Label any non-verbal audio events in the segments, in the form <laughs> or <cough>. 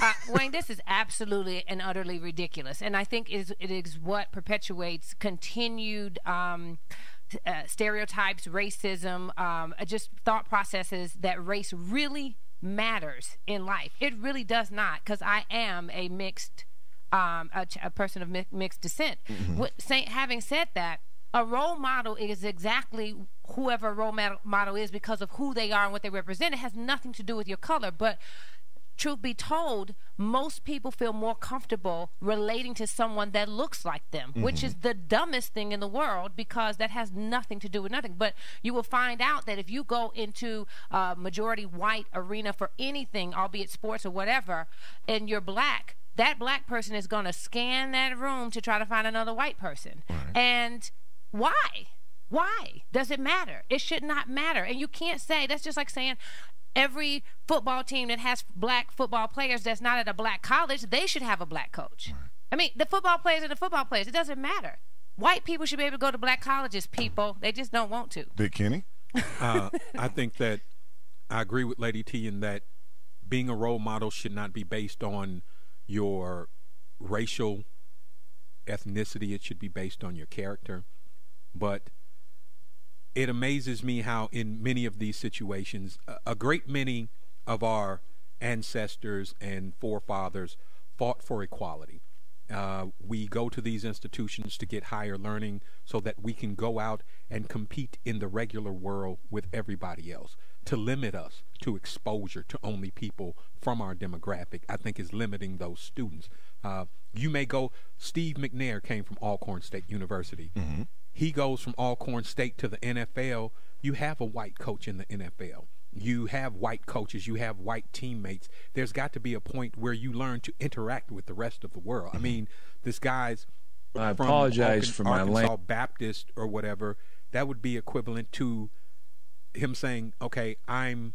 Uh, Wayne, this is absolutely and utterly ridiculous, and I think is it is what perpetuates continued. Um, uh, stereotypes, racism, um, uh, just thought processes that race really matters in life. It really does not, because I am a mixed, um, a, a, person of mi- mixed descent. Mm-hmm. What, say, having said that, a role model is exactly whoever a role model is because of who they are and what they represent. It has nothing to do with your color, but truth be told, most people feel more comfortable relating to someone that looks like them, mm-hmm. which is the dumbest thing in the world because that has nothing to do with nothing. But you will find out that if you go into a majority white arena for anything, albeit sports or whatever, and you're black, that black person is going to scan that room to try to find another white person. Right. And why? Why does it matter? It should not matter. And you can't say that's just like saying, every football team that has black football players that's not at a black college, they should have a black coach. Right. I mean, the football players are the football players. It doesn't matter. White people should be able to go to black colleges, people. They just don't want to. Big Kenny? uh, I think that I agree with Lady T in that being a role model should not be based on your racial ethnicity. It should be based on your character. But it amazes me how in many of these situations a great many of our ancestors and forefathers fought for equality uh, we go to these institutions to get higher learning so that we can go out and compete in the regular world with everybody else. To limit us to exposure to only people from our demographic, I think is limiting those students. Uh, you may go, Steve McNair came from Alcorn State University. Mm-hmm. He goes from Alcorn State to the NFL. You have a white coach in the NFL. You have white coaches, you have white teammates. There's got to be a point where you learn to interact with the rest of the world. I mean, this guy's I apologize for my Arkansas Baptist or whatever. That would be equivalent to him saying, "Okay, I'm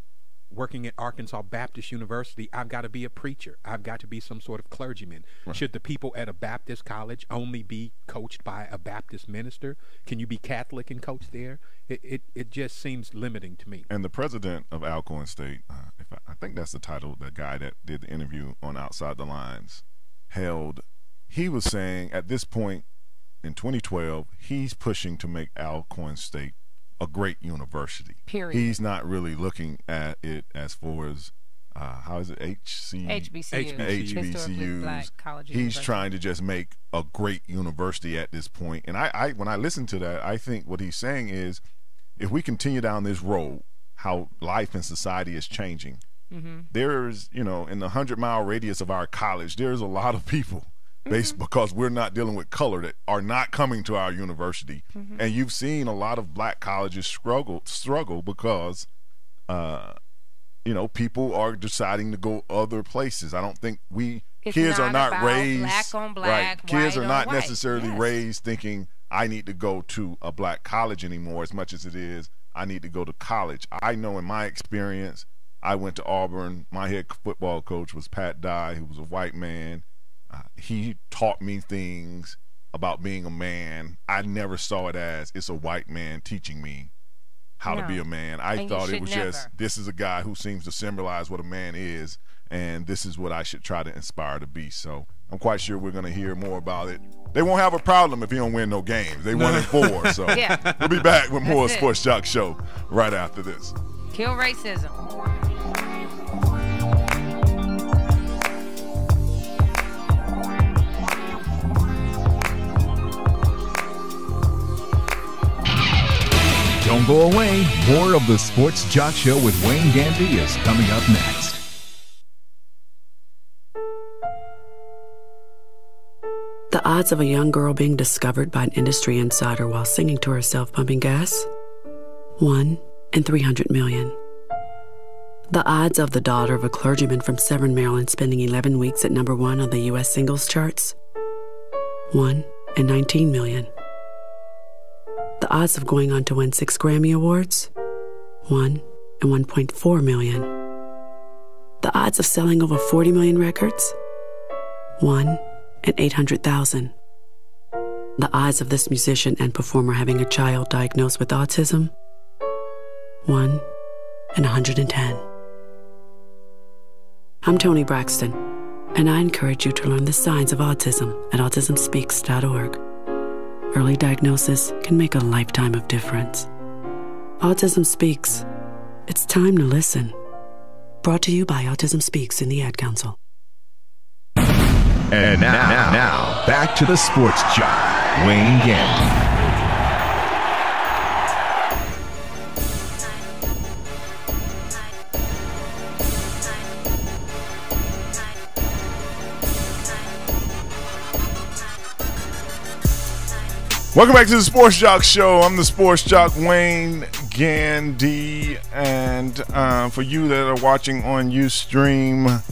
working at Arkansas Baptist University, I've got to be a preacher. I've got to be some sort of clergyman. Right. Should the people at a Baptist college only be coached by a Baptist minister? Can you be Catholic and coach there? It it, it just seems limiting to me. And the president of Alcorn State, uh, if I, I think that's the title, the guy that did the interview on Outside the Lines, held. He was saying at this point in 2012, he's pushing to make Alcorn State a great university. Period. He's not really looking at it as far as uh, how is it HC HBCUs, HBCUs. He's trying to just make a great university at this point. And I, I when I listen to that, I think what he's saying is, if we continue down this road, how life and society is changing. Mm-hmm. There's, you know, in the hundred mile radius of our college, there's a lot of people based mm-hmm. because we're not dealing with color that are not coming to our university. Mm-hmm. And you've seen a lot of black colleges struggle struggle because uh, you know, people are deciding to go other places. I don't think we it's kids not are not raised black on black, right. Kids are not white. necessarily yes. raised thinking I need to go to a black college anymore as much as it is I need to go to college. I know in my experience, I went to Auburn. My head football coach was Pat Dye, who was a white man he taught me things about being a man. I never saw it as it's a white man teaching me how no. to be a man. I and thought it was never. just this is a guy who seems to symbolize what a man is, and this is what I should try to inspire to be. So I'm quite sure we're going to hear more about it. They won't have a problem if he don't win no games. They won in <laughs> four, so yeah. we'll be back with more Sports Joc Show right after this. Kill racism. Don't go away. More of the Sports Joc Show with Wayne Gandy is coming up next. The odds of a young girl being discovered by an industry insider while singing to herself pumping gas? 1 in 300 million. The odds of the daughter of a clergyman from Severn, Maryland spending 11 weeks at number one on the U.S. singles charts? 1 in 19 million. Odds of going on to win six Grammy Awards? 1 in 1.4 million. The odds of selling over 40 million records? 1 in 800,000. The odds of this musician and performer having a child diagnosed with autism? 1 in 110. I'm Toni Braxton. And I encourage you to learn the signs of autism at autismspeaks.org. Early diagnosis can make a lifetime of difference. Autism Speaks. It's time to listen. Brought to you by Autism Speaks in the Ad Council. And now, now, now back to the sports joc, Wayne Gandy. Welcome back to the Sports Joc Show. I'm the Sports Joc Wayne Gandy, and uh, for you that are watching on UStream,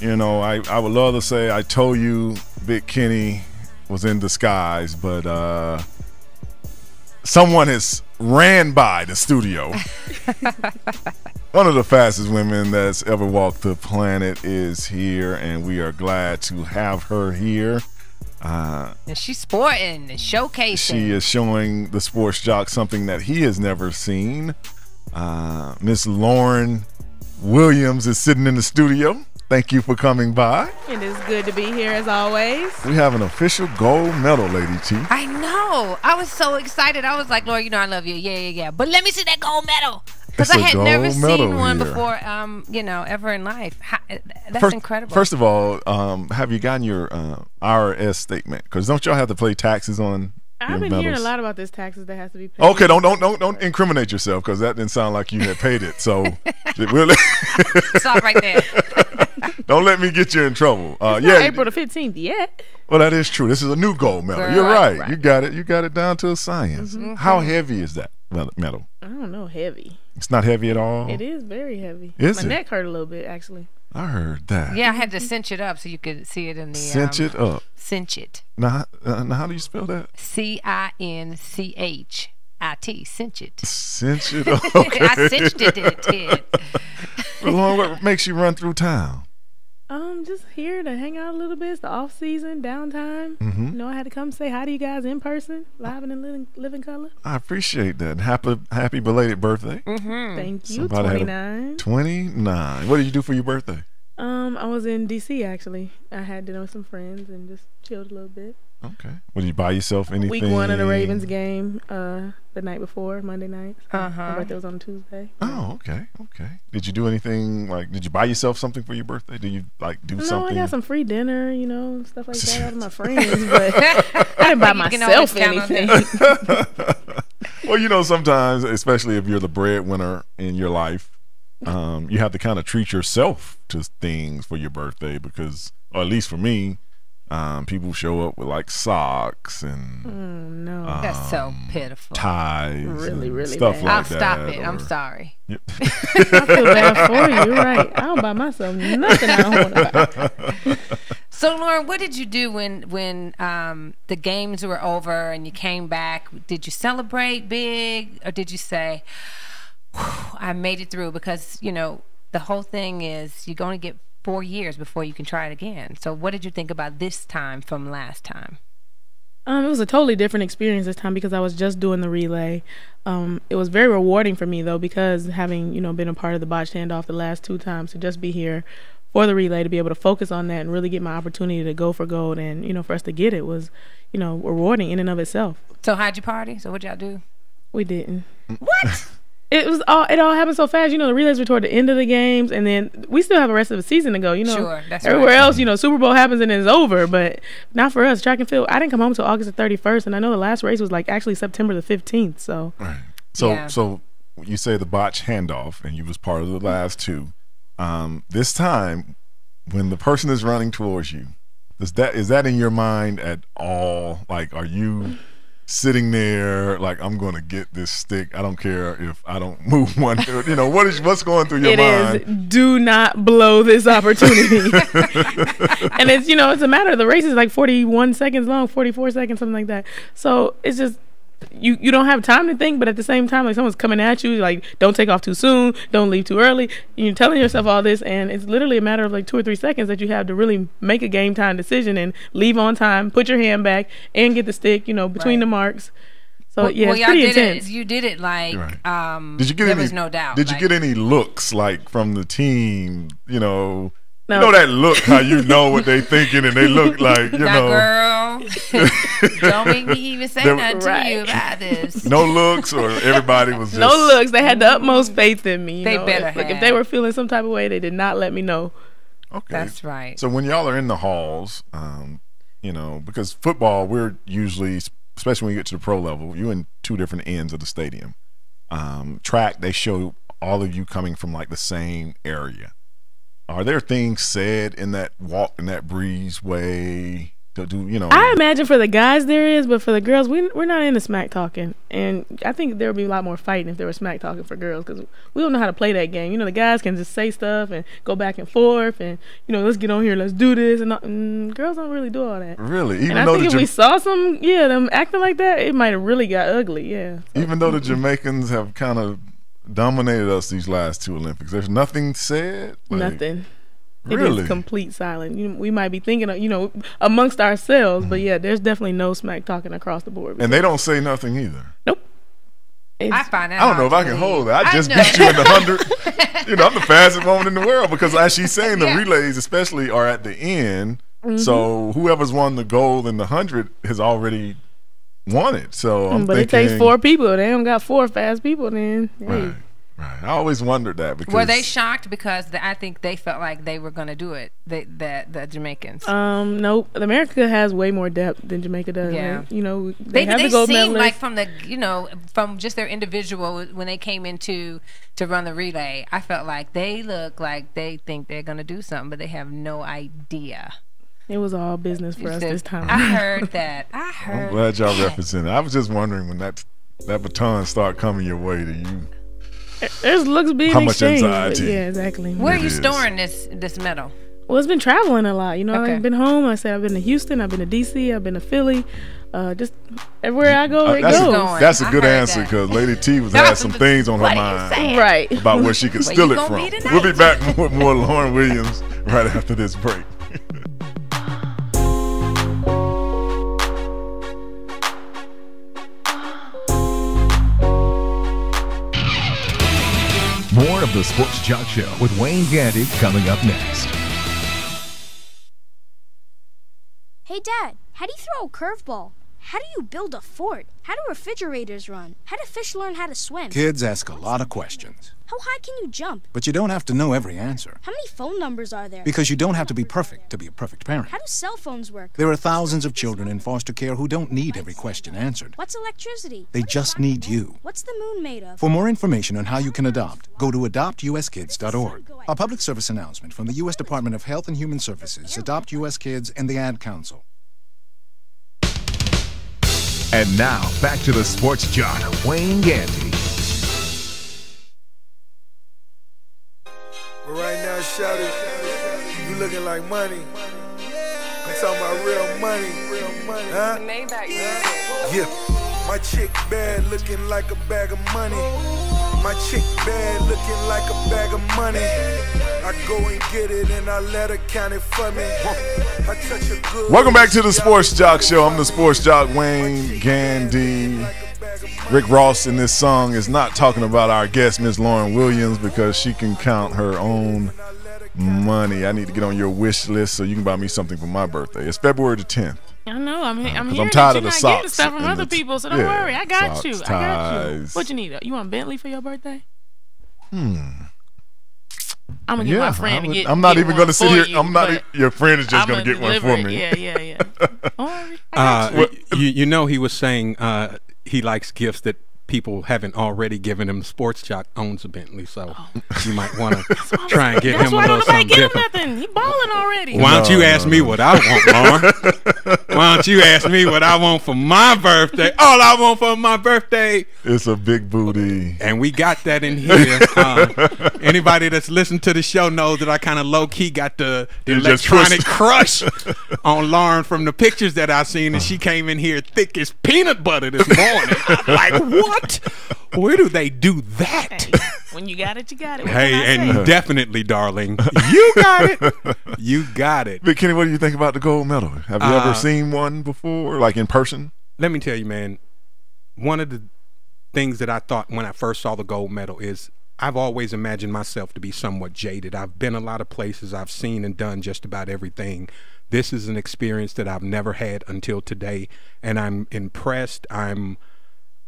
you know I, I would love to say I told you Big Kenny was in disguise, but uh, someone has ran by the studio. <laughs> One of the fastest women that's ever walked the planet is here, and we are glad to have her here. Uh, and she's sporting and showcasing. She is showing the sports joc something that he has never seen. Uh, Miss Lauryn Williams is sitting in the studio. Thank you for coming by. It is good to be here as always. We have an official gold medal, Lady T. I know. I was so excited. I was like, Lord, you know I love you. Yeah, yeah, yeah. But let me see that gold medal. Because I had never seen one here. before, um, you know, ever in life. How, uh, that's first, incredible. First of all, um, have you gotten your uh, IRS statement? Because don't y'all have to pay taxes on I've been medals. hearing a lot about this taxes that has to be paid. Okay, don't don't don't don't incriminate yourself because that didn't sound like you had paid it. So <laughs> really, stop right there. <laughs> don't let me get you in trouble. Uh, yeah, April the fifteenth yet. Well, that is true. This is a new gold medal. You're right. right. You got it. You got it down to a science. Mm-hmm. How heavy is that medal? I don't know. Heavy. It's not heavy at all. It is very heavy. Is My it? neck hurt a little bit actually. I heard that. Yeah, I had to cinch it up so you could see it in the cinch um, it up. Cinch it. Now, uh, now, how do you spell that? C I N C H I T. Cinch it. Cinch it. <laughs> Okay. I cinched it. it. <laughs> well, what makes you run through town? Um, just here to hang out a little bit. It's the off season, downtime. Mm-hmm. You know, I had to come say hi to you guys in person, live and in living, living color. I appreciate that. Happy happy belated birthday. Mm-hmm. Thank you. Twenty nine. Twenty nine. What did you do for your birthday? Um, I was in DC actually. I had dinner with some friends and just chilled a little bit. Okay. What did you buy yourself anything? Week one of the Ravens game, uh, the night before, Monday night. Uh huh. My birthday was on Tuesday. Oh, okay, okay. Did you do anything like? Did you buy yourself something for your birthday? Did you like do no, something? No, I got some free dinner, you know, stuff like that out of my <laughs> friends, but I didn't buy <laughs> myself anything. <laughs> well, you know, sometimes, especially if you're the breadwinner in your life, um, you have to kind of treat yourself to things for your birthday because, or at least for me, um, people show up with like socks and oh, no, um, that's so pitiful. Ties, really, really stuff bad. like I'll that. stop it. Or, I'm sorry. <laughs> Yep. <laughs> I feel bad for you. You're right. I don't buy myself nothing I don't want to buy. <laughs> So, Lauryn, what did you do when when um, the games were over and you came back? Did you celebrate big, or did you say, "I made it through"? Because you know the whole thing is you're going to get four years before you can try it again. So, what did you think about this time from last time? Um, it was a totally different experience this time because I was just doing the relay. Um, it was very rewarding for me though because having you know been a part of the botched handoff the last two times to just be here for the relay to be able to focus on that and really get my opportunity to go for gold and you know for us to get it was you know rewarding in and of itself. So how'd you party? So what y'all do? We didn't. What? <laughs> it was all it all happened so fast. You know, the relays were toward the end of the games, and then we still have the rest of the season to go. You know, sure, that's everywhere right. else, you know, Super Bowl happens and it's over, but not for us. Track and field. I didn't come home until August the thirty first, and I know the last race was like actually September the fifteenth. So, right. so, Yeah. so you say the botch handoff, and you was part of the last two. Um, this time, when the person is running towards you, is that is that in your mind at all? Like, are you sitting there like I'm going to get this stick? I don't care if I don't <laughs> move one. You know what is what's going through your It mind? is do not blow this opportunity. <laughs> and it's you know it's a matter. Of the race is like forty one seconds long, forty four seconds, something like that. So it's just you you don't have time to think, but at the same time, like someone's coming at you, like don't take off too soon, don't leave too early. You're telling yourself all this, and it's literally a matter of like two or three seconds that you have to really make a game time decision and leave on time, put your hand back, and get the stick, you know, between Right. the marks. So well, yeah, well, it's y'all pretty did intense. it. You did it like Right. um. Did you get there any? was no doubt. Did you get any looks like from the team? You know, No. You know that look, how you know what they thinking, and they look <laughs> like you now, know. girl, <laughs> don't make me even say nothing right. to you about this. No looks, or everybody was just... no looks. They had the utmost faith in me. they know? better if, like if they were feeling some type of way, they did not let me know. Okay, that's right. So when y'all are in the halls, um, you know, because football, we're usually, especially when you get to the pro level, you're in two different ends of the stadium. Um, track, they show all of you coming from like the same area are there things said in that walk in that breeze way to do you know? I imagine for the guys there is but for the girls we, we're not into smack talking. And i think there would be a lot more fighting if there was smack talking for girls because we don't know how to play that game. You know the guys can just say stuff and go back and forth and you know let's get on here let's do this and, and girls don't really do all that. Really? Even and i though think if we saw some yeah them acting like that it might have really got ugly yeah. So. even though the jamaicans have kind of dominated us these last two Olympics. There's nothing said. Like, nothing. Really? It is complete silence. You know, we might be thinking, of, you know, amongst ourselves, but yeah, there's definitely no smack talking across the board. And they don't say nothing either. Nope. It's, I find out. I don't know if I can hold it. I just I beat you in the hundred. <laughs> you know, I'm the fastest woman in the world because, as she's saying, the yeah. relays, especially, are at the end. Mm-hmm. So whoever's won the gold in the hundred has already won it. So, I'm but thinking, it takes four people. They don't got four fast people. Then hey. right, right. I always wondered that because were they shocked because the, I think they felt like they were going to do it. They, the the Jamaicans. Um, nope. America has way more depth than Jamaica does. Yeah. Right? You know, they, they have they the gold seem medalists. like from the you know from just their individual when they came into to run the relay. I felt like they look like they think they're going to do something, but they have no idea. It was all business for us this <laughs> time. I heard that. <laughs> I heard. I'm glad y'all represented. I was just wondering when that that baton start coming your way, do you? There's looks being how much exchanged. much anxiety? Yeah, exactly. Where are you is. storing this this medal? Well, it's been traveling a lot. You know, okay. I've been home. I said I've been to Houston. I've been to DC. I've been to Philly. Uh, just everywhere I go, uh, it that's goes. A, that's a good answer because Lady T was <laughs> had some things on her mind, right, about where she could steal it from. We'll be back with more Lauryn Williams right after this break. The Sports Joc Show with Wayne Gandy coming up next. Hey, Dad, how do you throw a curveball? How do you build a fort? How do refrigerators run? How do fish learn how to swim? Kids ask a lot of questions. How high can you jump? But you don't have to know every answer. How many phone numbers are there? Because you don't have to be perfect to be a perfect parent. How do cell phones work? There are thousands of children in foster care who don't need every question answered. What's electricity? They just need you. What's the moon made of? For more information on how you can adopt, go to adoptuskids.org. A public service announcement from the U.S. Department of Health and Human Services, Adopt U.S. Kids, and the Ad Council. And now, back to the sports joc, Wayne Gandy. But right now, shout it, you looking like money. I'm talking about real money. Real money. Huh? Yeah. My chick bad looking like a bag of money. My chick bad looking like a bag of money. I go and get it and I let her count it for me. I touch a good Welcome back to the Sports Joc Show. I'm the Sports Joc Wayne Gandy. Rick Ross in this song is not talking about our guest, Miss Lauryn Williams, because she can count her own money. I need to get on your wish list so you can buy me something for my birthday. It's February the 10th. I know. I'm, I'm hearing I'm tired of the not socks stuff from other people, so don't yeah, worry. I got socks, you. Ties. I got you. What you need? You want Bentley for your birthday? Hmm. I'm gonna get yeah, my friend would, to get. I'm not get even gonna sit here. You, I'm not. Your friend is just I'm gonna get one for me. Yeah, yeah, yeah. <laughs> Don't worry. Uh, you. you know he was saying uh, he likes gifts that people haven't already given him. Sports Joc owns a Bentley, so oh. you might want <laughs> to try and get That's him a why little something give different. Him nothing. He balling already. Why don't No, you ask no, me no. what I want, Lauryn? <laughs> why don't you ask me what I want for my birthday? All I want for my birthday, is a big booty. and we got that in here. Um, anybody that's listened to the show knows that I kind of low key got the, the You electronic crush <laughs> on Lauryn from the pictures that I've seen, and she came in here thick as peanut butter this morning. I'm like, what? Where do they do that? Hey, when you got it, you got it. What Hey, can I say? and definitely, darling, <laughs> you got it. You got it. Big Kenny, what do you think about the gold medal? Have you Uh, ever seen one before, like in person? Let me tell you, man. One of the things that I thought when I first saw the gold medal is I've always imagined myself to be somewhat jaded. I've been a lot of places. I've seen and done just about everything. This is an experience that I've never had until today, and I'm impressed. I'm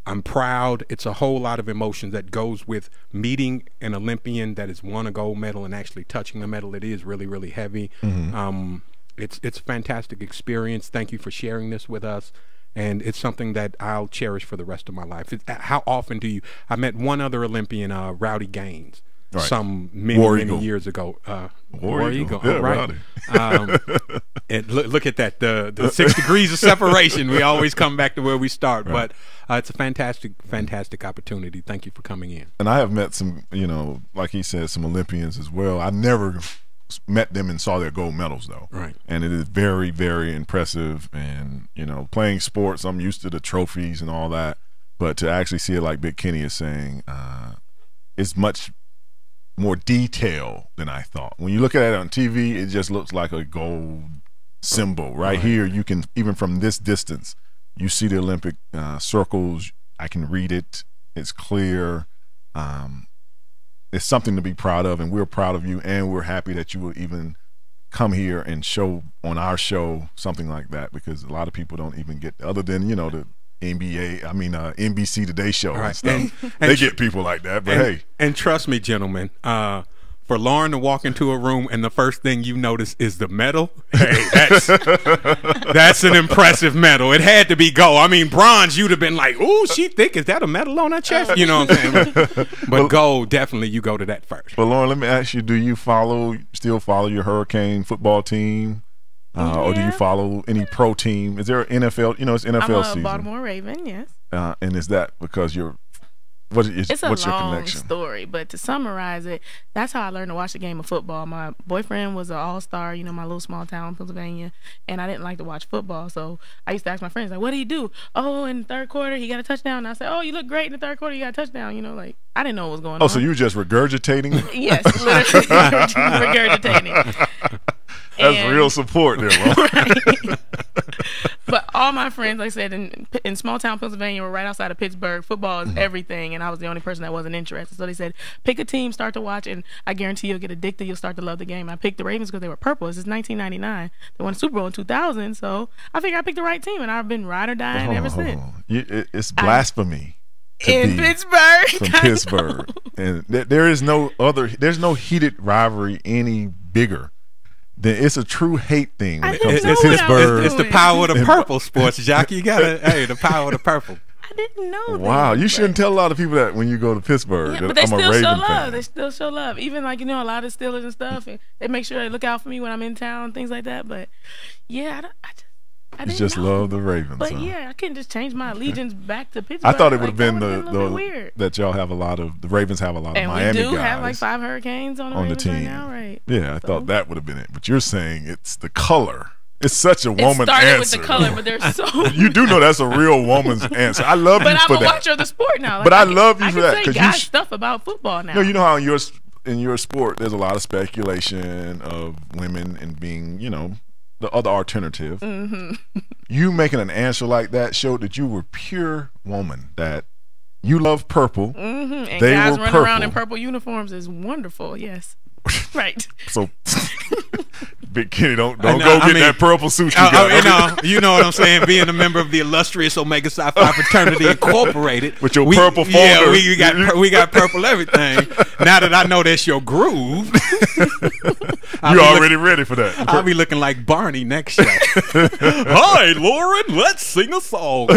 I'm proud. It's a whole lot of emotions that goes with meeting an Olympian that has won a gold medal and actually touching the medal. It is really, really heavy. Mm-hmm. Um, it's it's a fantastic experience. Thank you for sharing this with us and it's something that I'll cherish for the rest of my life. It, how often do you? I met one other Olympian, uh, Rowdy Gaines, right. some many War many Eagle. years ago. Uh, War, War Eagle, Eagle. Yeah, right. um, <laughs> and look, look at that the the six degrees of separation. We always come back to where we start, right. but uh, it's a fantastic, fantastic opportunity. Thank you for coming in. And I have met some, you know, like he said, some Olympians as well. I never met them and saw their gold medals though. Right. And it is very, very impressive. And, you know, playing sports, I'm used to the trophies and all that. But to actually see it like Big Kenny is saying, uh, it's much more detail than I thought. When you look at it on TV, it just looks like a gold symbol. Right, right. here, you can, even from this distance, you see the Olympic uh, circles. I can read it. It's clear. Um, it's something to be proud of, and we're proud of you, and we're happy that you will even come here and show on our show something like that because a lot of people don't even get other than you know the NBA, I mean uh, NBC Today Show right. and stuff. And, <laughs> and they get people like that, but and, hey, and trust me, gentlemen, uh, for Lauryn to walk into a room and the first thing you notice is the medal, hey, that's <laughs> that's an impressive medal. It had to be gold. I mean, bronze, you'd have been like, "Ooh, she thick. Is that a medal on her chest?" You know what I'm saying? <laughs> But, but gold, definitely, you go to that first. But Lauryn, let me ask you: Do you follow, still follow your Hurricane football team? Uh, yeah. Or do you follow any pro team? Is there an NFL? You know, it's NFL I'm a season. Baltimore Raven, yes. Uh, and is that because you're what is, it's a what's long story, but to summarize it, that's how I learned to watch the game of football. My boyfriend was an all star, you know, my little small town, in Pennsylvania, and I didn't like to watch football. So I used to ask my friends, like, what do you do? Oh, in the third quarter, he got a touchdown. And I said, oh, you look great in the third quarter, you got a touchdown. You know, like, I didn't know what was going oh, on. Oh, so you just regurgitating? <laughs> yes, literally <laughs> regurgitating. <laughs> That's and, real support there, <laughs> right? <laughs> but all my friends, like I said, in in small town Pennsylvania, were right outside of Pittsburgh. Football is mm-hmm. everything, and I was the only person that wasn't interested. So they said, pick a team, start to watch, and I guarantee you'll get addicted. You'll start to love the game. I picked the Ravens because they were purple. This is 1999. They won the Super Bowl in 2000, so I think I picked the right team, and I've been ride or dying oh, ever since. You, it's blasphemy. I, in Pittsburgh, from Pittsburgh, and th- there is no other. There's no heated rivalry any bigger then it's a true hate thing when it comes to Pittsburgh. It's, it's, the power of the purple <laughs> sports, Jockey. You gotta <laughs> hey, the power of the purple. I didn't know. Wow, you shouldn't tell a lot of people that when you go to Pittsburgh. Yeah, but they I'm still show love. Fan. They still show love. Even like you know a lot of Steelers and stuff, and they make sure they look out for me when I'm in town, things like that. But yeah, I, I just I you just know. love the Ravens. But huh? yeah, I can't just change my allegiance back to Pittsburgh. I thought it would have been the, the weird. that y'all have a lot of the Ravens have a lot and of Miami we do guys have like five Hurricanes on the, on the team right now, right? Yeah, I so. thought that would have been it. But you're saying it's the color. It's such a woman it started answer. with the color, but there's so <laughs> you do know that's a real woman's <laughs> answer. I love but you I'm for that. But I'm a watcher of the sport now. Like, but I, I love you I for that because you stuff about football now. No, you know how in your in your sport there's a lot of speculation of women and being, you know, the other alternative. Mm-hmm. <laughs> you making an answer like that showed that you were pure woman. That you love purple. Mm-hmm. And they guys running purple. around in purple uniforms is wonderful. Yes, <laughs> right. so <laughs> Big Kenny, don't don't know, go I get mean, that purple suit you uh, got. you know, <laughs> you know what I'm saying. Being a member of the illustrious Omega Psi Phi fraternity incorporated with your we, purple folder. Yeah, we, we got we got purple everything. now that I know that's your groove, you already look, ready for that. I'll be looking like Barney next show. Hi, Lauryn. Let's sing a song.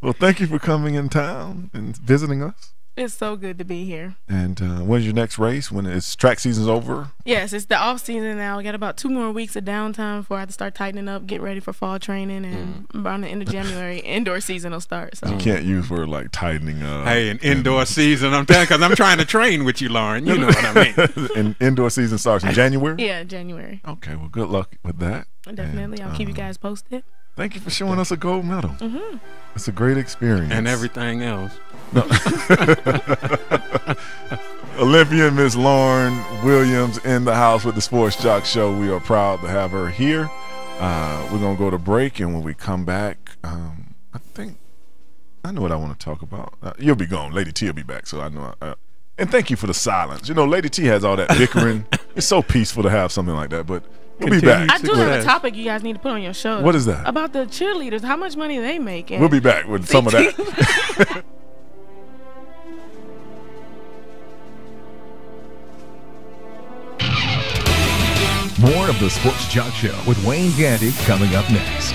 well, thank you for coming in town and visiting us. It's so good to be here. And uh, when's your next race? When is track season's over? Yes, it's the off season now. We got about two more weeks of downtime before I have to start tightening up, get ready for fall training, and mm. around the end of January, <laughs> indoor season will start. So you can't use word like tightening up. Hey, an indoor and, season. I'm telling because I'm trying to train with you, Lauryn. You know what I mean. <laughs> and indoor season starts in January. Yeah, January. Okay, well, good luck with that. Definitely, and, I'll keep you uh, guys posted. Thank you for showing us a gold medal. Mm-hmm. It's a great experience. And everything else. No. <laughs> Olympian Miss Lauryn Williams in the house with the Sports Joc Show. We are proud to have her here. Uh, we're gonna go to break, and when we come back, um, I think I know what I want to talk about. Uh, you'll be gone, Lady T will be back, so I know. Uh, And thank you for the silence. You know, Lady T has all that bickering. <laughs> it's so peaceful to have something like that, but we'll be back. I do have a topic you guys need to put on your show. What is that? About the cheerleaders. How much money they make? We'll be back with some of that. <laughs> More of the Sports Joc Show with Wayne Gandy coming up next.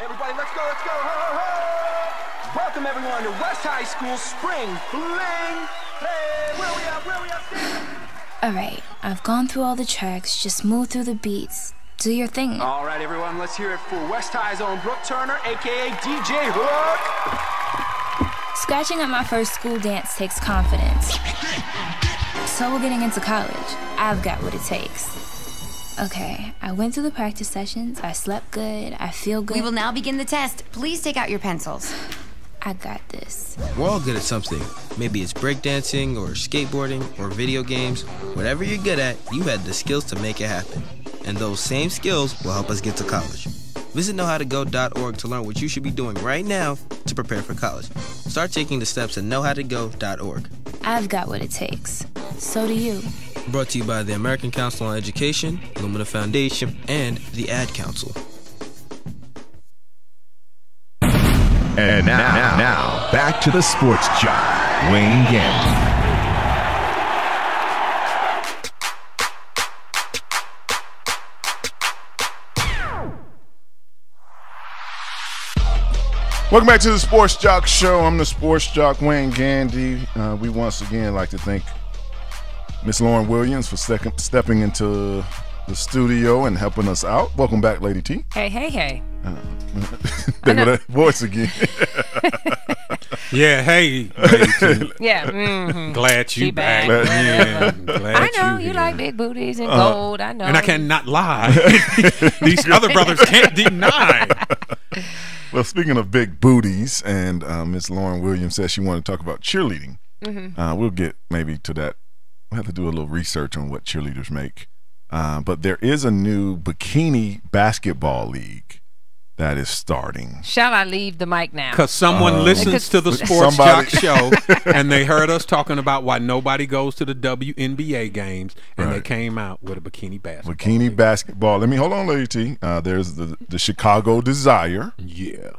Everybody, let's go, let's go. Ho, ho, ho. Welcome everyone to West High School Spring Fling. Hey, where we at? Where we at? All right, I've gone through all the tracks. Just move through the beats. Do your thing. All right, everyone, let's hear it for West High's own Brooke Turner, aka DJ Hook. Scratching at my first school dance takes confidence. So we're getting into college, I've got what it takes. Okay, I went through the practice sessions, I slept good, I feel good. We will now begin the test. Please take out your pencils. I got this. We're all good at something. Maybe it's breakdancing or skateboarding or video games. Whatever you're good at, you had the skills to make it happen. And those same skills will help us get to college. Visit knowhowtogo.org to learn what you should be doing right now to prepare for college. Start taking the steps at knowhowtogo.org. I've got what it takes. So do you. Brought to you by the American Council on Education, Lumina Foundation, and the Ad Council. And now, now, now back to the sports joc, Wayne Gandy. Welcome back to the Sports Joc Show. I'm the Sports Joc Wayne Gandy. Uh, we once again like to thank Miss Lauryn Williams for stec- stepping into the studio and helping us out. Welcome back, Lady T. Hey, hey, hey. Uh, <laughs> there that voice again. <laughs> yeah, hey. <laughs> yeah. Mm-hmm. Glad you back. back. Yeah, glad I know you, you like big booties and uh, gold. I know. And I cannot lie. These other brothers can't deny. Well, speaking of big booties, and uh, Miss Lauryn Williams said she wanted to talk about cheerleading. Mm-hmm. Uh, we'll get maybe to that. We'll have to do a little research on what cheerleaders make. Uh, but there is a new bikini basketball league that is starting. Shall I leave the mic now? Because someone uh, listens to the <laughs> Sports Joc Show <laughs> and they heard us talking about why nobody goes to the WNBA games, and right. they came out with a bikini basketball. Bikini league. basketball. Let me hold on, Lady T. Uh, there's the the Chicago Desire. Yeah.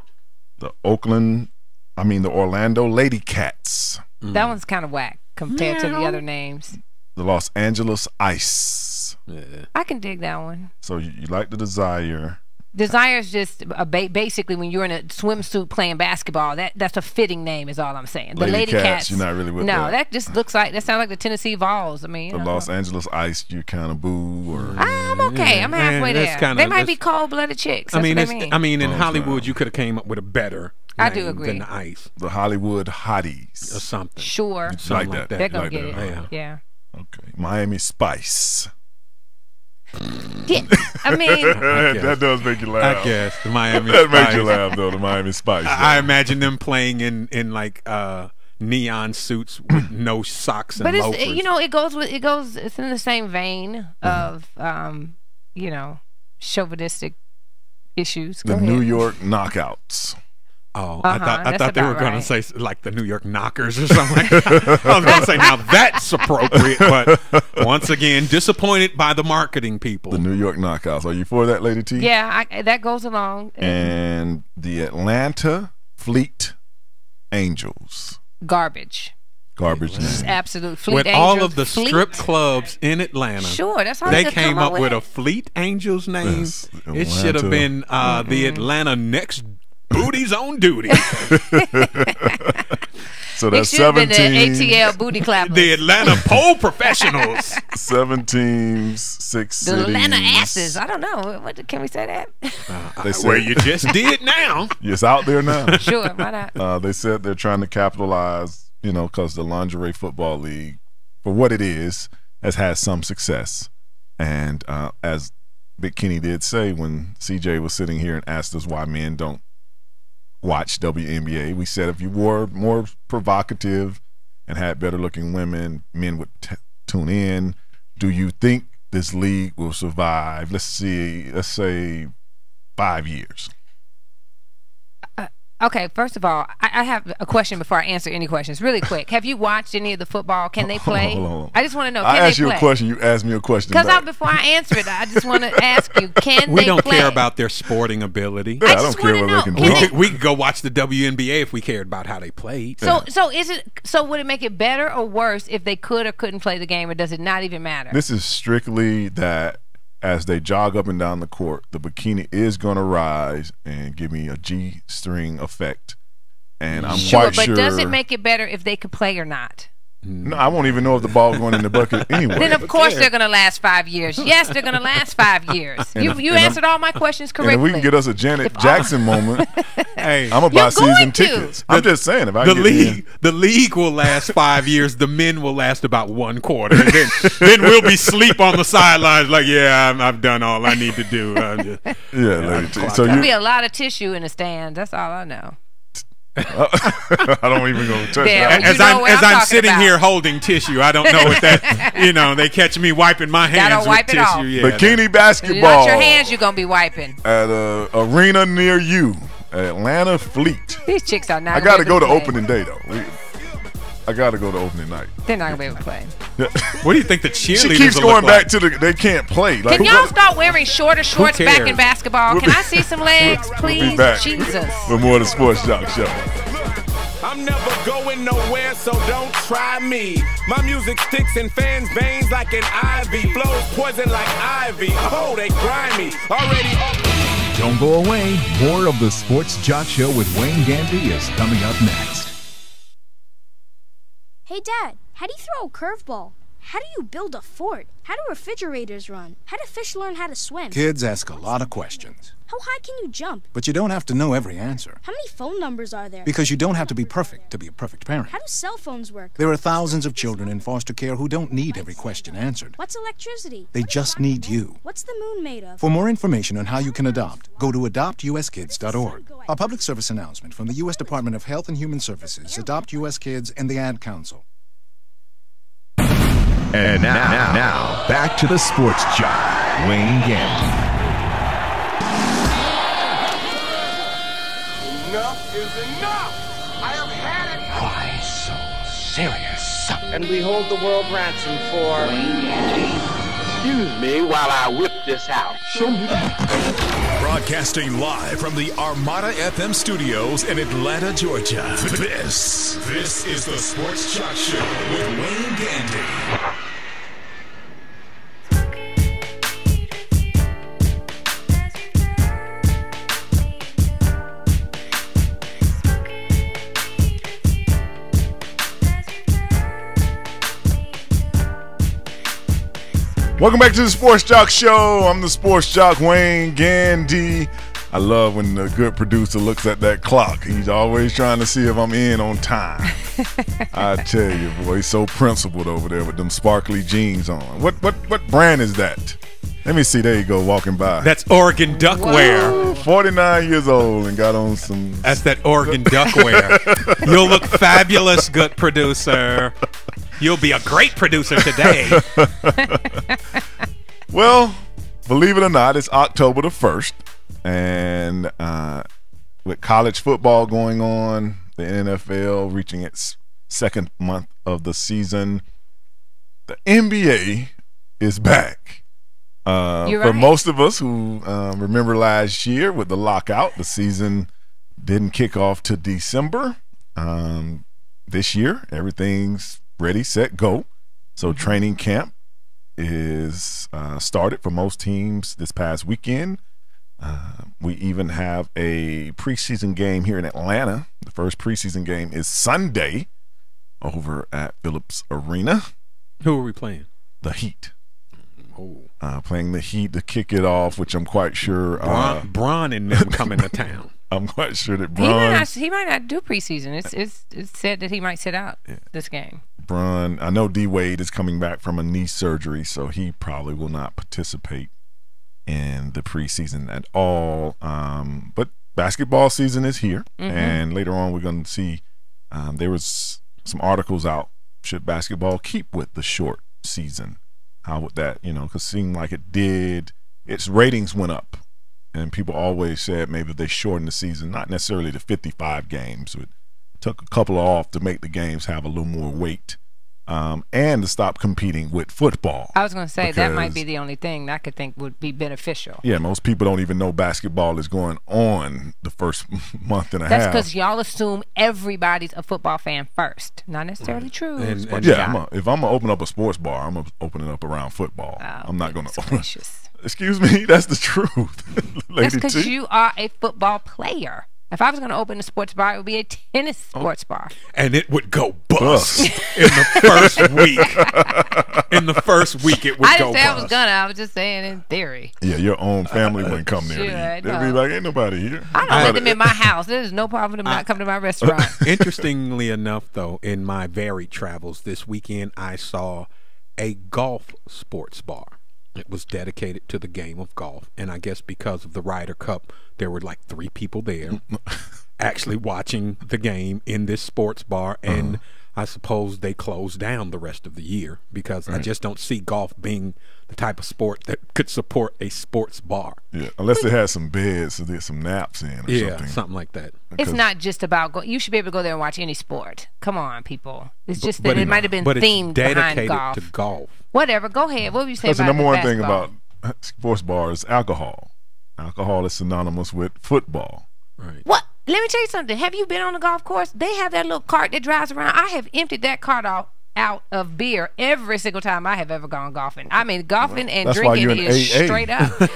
The Oakland, I mean the Orlando Lady Cats. Mm. That one's kind of whack compared to the other names. The Los Angeles Ice. Yeah. I can dig that one. So you, you like the Desire. Desire is just a ba- basically when you're in a swimsuit playing basketball. That that's a fitting name, is all I'm saying. The Lady, Lady Cats, Cats. You're not really with no, that. that just looks like that sounds like the Tennessee Vols. I mean, the Los Angeles Ice. You kind of boo or. I'm okay. I'm halfway there. Kinda, they might be cold blooded chicks. That's I mean, I mean. I mean, in oh, Hollywood, you could have came up with a better. I do agree. Than the Ice. The Hollywood Hotties or something. Sure. Something like, like that. They're gonna like get that. it. Yeah. yeah. Okay. Miami Spice. Yeah, I mean, <laughs> I that does make you laugh. I guess the Miami. <laughs> that makes you laugh though. The Miami Spice. I, I, imagine them playing in in like uh, neon suits with <clears throat> no socks and but it's loafers. you know it goes with it goes. It's in the same vein of um, you know chauvinistic issues. Go the ahead. New York Knockouts. Oh, uh-huh, I thought I thought they were right. going to say like the New York Knockers or something. Like that. I was going to say now that's appropriate, but once again, disappointed by the marketing people. The New York Knockouts. Are you for that, Lady T? Yeah, I, that goes along. And the Atlanta Fleet Angels. Garbage. Garbage name. Absolute Fleet With Angels, all of the Fleet. strip clubs in Atlanta. Sure, that's how they they came up with, with a Fleet Angels name. Yes, it should have been uh, mm-hmm. the Atlanta Next Booty's on duty. <laughs> so that's it seven teams. the ATL booty clappers. the Atlanta pole professionals. <laughs> Seven teams, six the cities. Atlanta asses. I don't know. What can we say that? Uh, <laughs> they said, well, you just did now. It's out there now. sure, why not? Uh, they said they're trying to capitalize, you know, because the lingerie football league, for what it is, has had some success, and uh, as Big Kenny did say when CJ was sitting here and asked us why men don't watch WNBA. We said if you were more provocative and had better looking women, men would tune in. Do you think this league will survive? Let's see, let's say five years. Okay, first of all, I, I, have a question before I answer any questions. Really quick, have you watched any of the football? Can they play? Hold on, hold on. I just want to know. I asked you a question. You asked me a question. Because before I answer it, I just want to <laughs> ask you: Can we they don't play? care about their sporting ability. Yeah, I, I, don't care what know. they can, can do. We could, we could go watch the WNBA if we cared about how they played. So, yeah. so is it? So would it make it better or worse if they could or couldn't play the game, or does it not even matter? This is strictly that as they jog up and down the court, the bikini is going to rise and give me a G string effect and I'm sure, quite but sure. But does it make it better if they could play or not? No, I won't even know if the ball's going in the bucket <laughs> anyway. then of course yeah. they're going to last five years. Yes, they're going to last five <laughs> years. you if, you answered I'm, all my questions correctly. And if we can get us a Janet if Jackson all... <laughs> moment, hey, I'm gonna buy to. season tickets. I'm just saying, if I the get league, in. the league will last five years. The men will last about one quarter. And then, then we'll be sleep on the sidelines, like, yeah, i have done all I need to do. Just, yeah, yeah so there'll be a lot of tissue in the stands. That's all I know. <laughs> I don't even go to touch yeah, that. As I'm, as I'm, I'm sitting about. here holding tissue, I don't know what that. <laughs> you know, they catch me wiping my hands with wipe tissue. Yeah, Bikini that, basketball. Not your hands. You're gonna be wiping at a arena near you, Atlanta Fleet. These chicks are not. I got to go to play. opening day though. We, I got to go to opening night. They're not gonna be able to play. <laughs> what do you think the cheerleaders? She keeps going back like? to the. They can't play. Like, Can y'all start wearing shorter shorts back in basketball? We'll Can be, I see some legs, please? We'll be back Jesus. For more of the Sports Joc Show. I'm never going nowhere, so don't try me. My music sticks in fans' veins like an ivy, flows poison like ivy. Oh, they grimy. Already. Don't go away. More of the Sports Joc Show with Wayne Gandy is coming up next. Hey, Dad, how do you throw a curveball? How do you build a fort? How do refrigerators run? How do fish learn how to swim? Kids ask a lot of questions. How high can you jump? But you don't have to know every answer. How many phone numbers are there? Because you don't have to be perfect to be a perfect parent. How do cell phones work? There are thousands of children in foster care who don't need every question answered. What's electricity? They just need you. What's the moon made of? For more information on how you can adopt, go to adoptuskids.org. A public service announcement from the U.S. Department of Health and Human Services, Adopt U.S. Kids, and the Ad Council. And now, now, now, back to the Sports Joc, Wayne Gandy. Enough is enough! I have had it! Why so serious? And we hold the world ransom for... Wayne Gandy. Excuse me while I whip this out. Show me. Broadcasting live from the Armada FM studios in Atlanta, Georgia. This, this is the Sports Joc Show with Wayne Gandy. Welcome back to the Sports Joc Show. I'm the Sports Joc Wayne Gandy. I love when the good producer looks at that clock. He's always trying to see if I'm in on time. <laughs> I tell you, boy, he's so principled over there with them sparkly jeans on. What what what brand is that? Let me see. There you go, walking by. That's Oregon Duckwear. 49 years old and got on some. That's that Oregon <laughs> Duckwear. You'll look fabulous, good producer. You'll be a great producer today. <laughs> well, believe it or not, it's October the 1st. And uh, with college football going on, the NFL reaching its second month of the season, the NBA is back. Uh, You're for most of us who um, remember last year with the lockout, the season didn't kick off to December. Um, this year, everything's ready, set, go. So training camp is uh, started for most teams this past weekend. Uh, we even have a preseason game here in Atlanta. The first preseason game is Sunday over at Phillips Arena. Who are we playing? The Heat. Oh. Uh, playing the Heat to kick it off, which I'm quite sure. Uh, Bron, Bron and them coming to town. <laughs> I'm quite sure that He might, Bron, not, he might not do preseason. It's, it's, it's said that he might sit out this game. Bron, I know D Wade is coming back from a knee surgery, so he probably will not participate in the preseason at all. Um, but basketball season is here, Mhm. and later on we're going to see. Um, there was some articles out. Should basketball keep with the short season? How would that, you know, because seemed like it did. Its ratings went up and people always said maybe they shortened the season, not necessarily to 55 games, but took a couple off to make the games have a little more weight um, and to stop competing with football. I was going to say that might be the only thing I could think would be beneficial. Yeah, most people don't even know basketball is going on the first <laughs> month and a That's half. That's because y'all assume everybody's a football fan first. Not necessarily true. And, and yeah, I'm a, if I'm gonna open up a sports bar, I'm gonna open it up around football. Oh, I'm not gonna. <laughs> Gracious. Excuse me, <laughs> that's the truth. that's because you are a football player. If I was going to open a sports bar, it would be a tennis Oh. sports bar. And it would go bust <laughs> in the first week. In the first week, it would I go didn't say bust. I was gonna. I was just saying in theory. Yeah, your own family uh, wouldn't come there. Sure, to I eat. They'd be know. like, "Ain't nobody here." I don't let them in my house. There's no problem with them not coming to my restaurant. <laughs> Interestingly enough, though, in my varied travels this weekend, I saw a golf sports bar. It was dedicated to the game of golf, and I guess because of the Ryder Cup, there were like three people there <laughs> actually watching the game in this sports bar, and Uh-huh. I suppose they closed down the rest of the year because I just don't see golf being the type of sport that could support a sports bar. Yeah, unless it has some beds, so there's some naps in. Or Yeah, something. something like that. It's not just about go. You should be able to go there and watch any sport. Come on, people. It's just But that it, it- might have been but it's themed behind dedicated golf. to golf. Whatever. Go ahead. What were you saying That's the number the one thing about sports bars: alcohol. Alcohol is synonymous with football. Right. What? Let me tell you something. Have you been on a golf course? They have that little cart that drives around. I have emptied that cart out out of beer every single time I have ever gone golfing. I mean, golfing and drinking an is AA. straight up. <laughs> Look,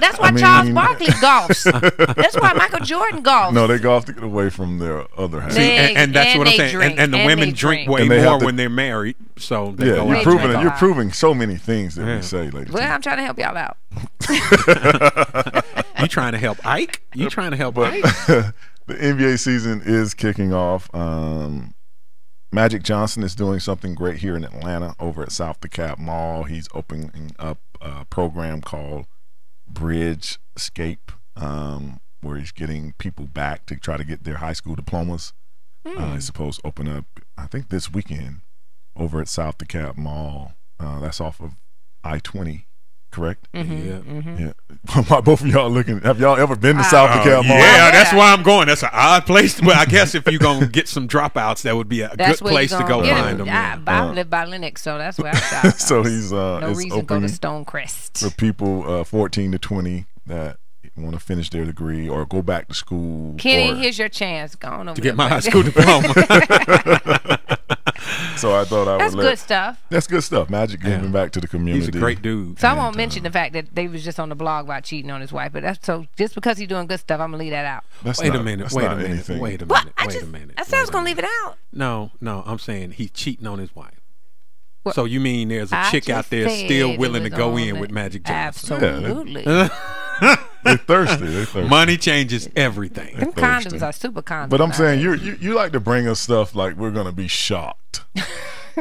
that's why I Charles mean- Barkley <laughs> golfs. That's why Michael Jordan golfs. No, they golf to get away from their other half. See, and, and that's and what I'm saying. drink, and, and the and women drink, drink. way And they more to- when they're married. So they yeah, you're out. proving it. You're proving so many things that Yeah. we say, ladies. Well, I'm trying to help y'all out. <laughs> You trying to help Ike? You trying to help but Ike? the NBA season is kicking off. Um, Magic Johnson is doing something great here in Atlanta over at South DeKalb Mall. He's opening up a program called Bridge Escape, um, where he's getting people back to try to get their high school diplomas. Uh, he's supposed to open up, I think, this weekend over at South DeKalb Mall. Uh, that's off of I 20, correct? Mm-hmm. Yeah. Yeah. <laughs> Both of y'all looking? Have y'all ever been to South Oh, DeKalb Mall? yeah, that's why I'm going. That's an odd place. <laughs> Well, I guess if you're gonna get some dropouts, that would be a That's good place to go get find them. them. I, in. I Uh, live by Lenox, so that's where I <laughs> shop. so he's uh, no it's reason to go to Stonecrest. for people uh, 14 to 20 that want to finish their degree or go back to school. Kenny, here's your chance. Go on over To get my high school diploma. So I thought I That's would let. good stuff. That's good stuff. Magic giving Yeah. back to the community. He's a great dude. So I won't mention the fact that they was just on the blog about cheating on his wife, but that's so just because he's doing good stuff, I'm gonna leave that out. That's Wait not- a minute. that's Wait a minute. anything. Wait a What? minute. I Wait just, a minute. I said I was gonna leave it out. No, no. I'm saying he's cheating on his wife. What? So you mean there's a I chick out there still willing to go in the- with Magic Johnson? Absolutely. <laughs> They're thirsty. They're thirsty. Money changes everything. Them thirsty. condoms are super condoms. But I'm saying you you you like to bring us stuff like we're gonna be shocked.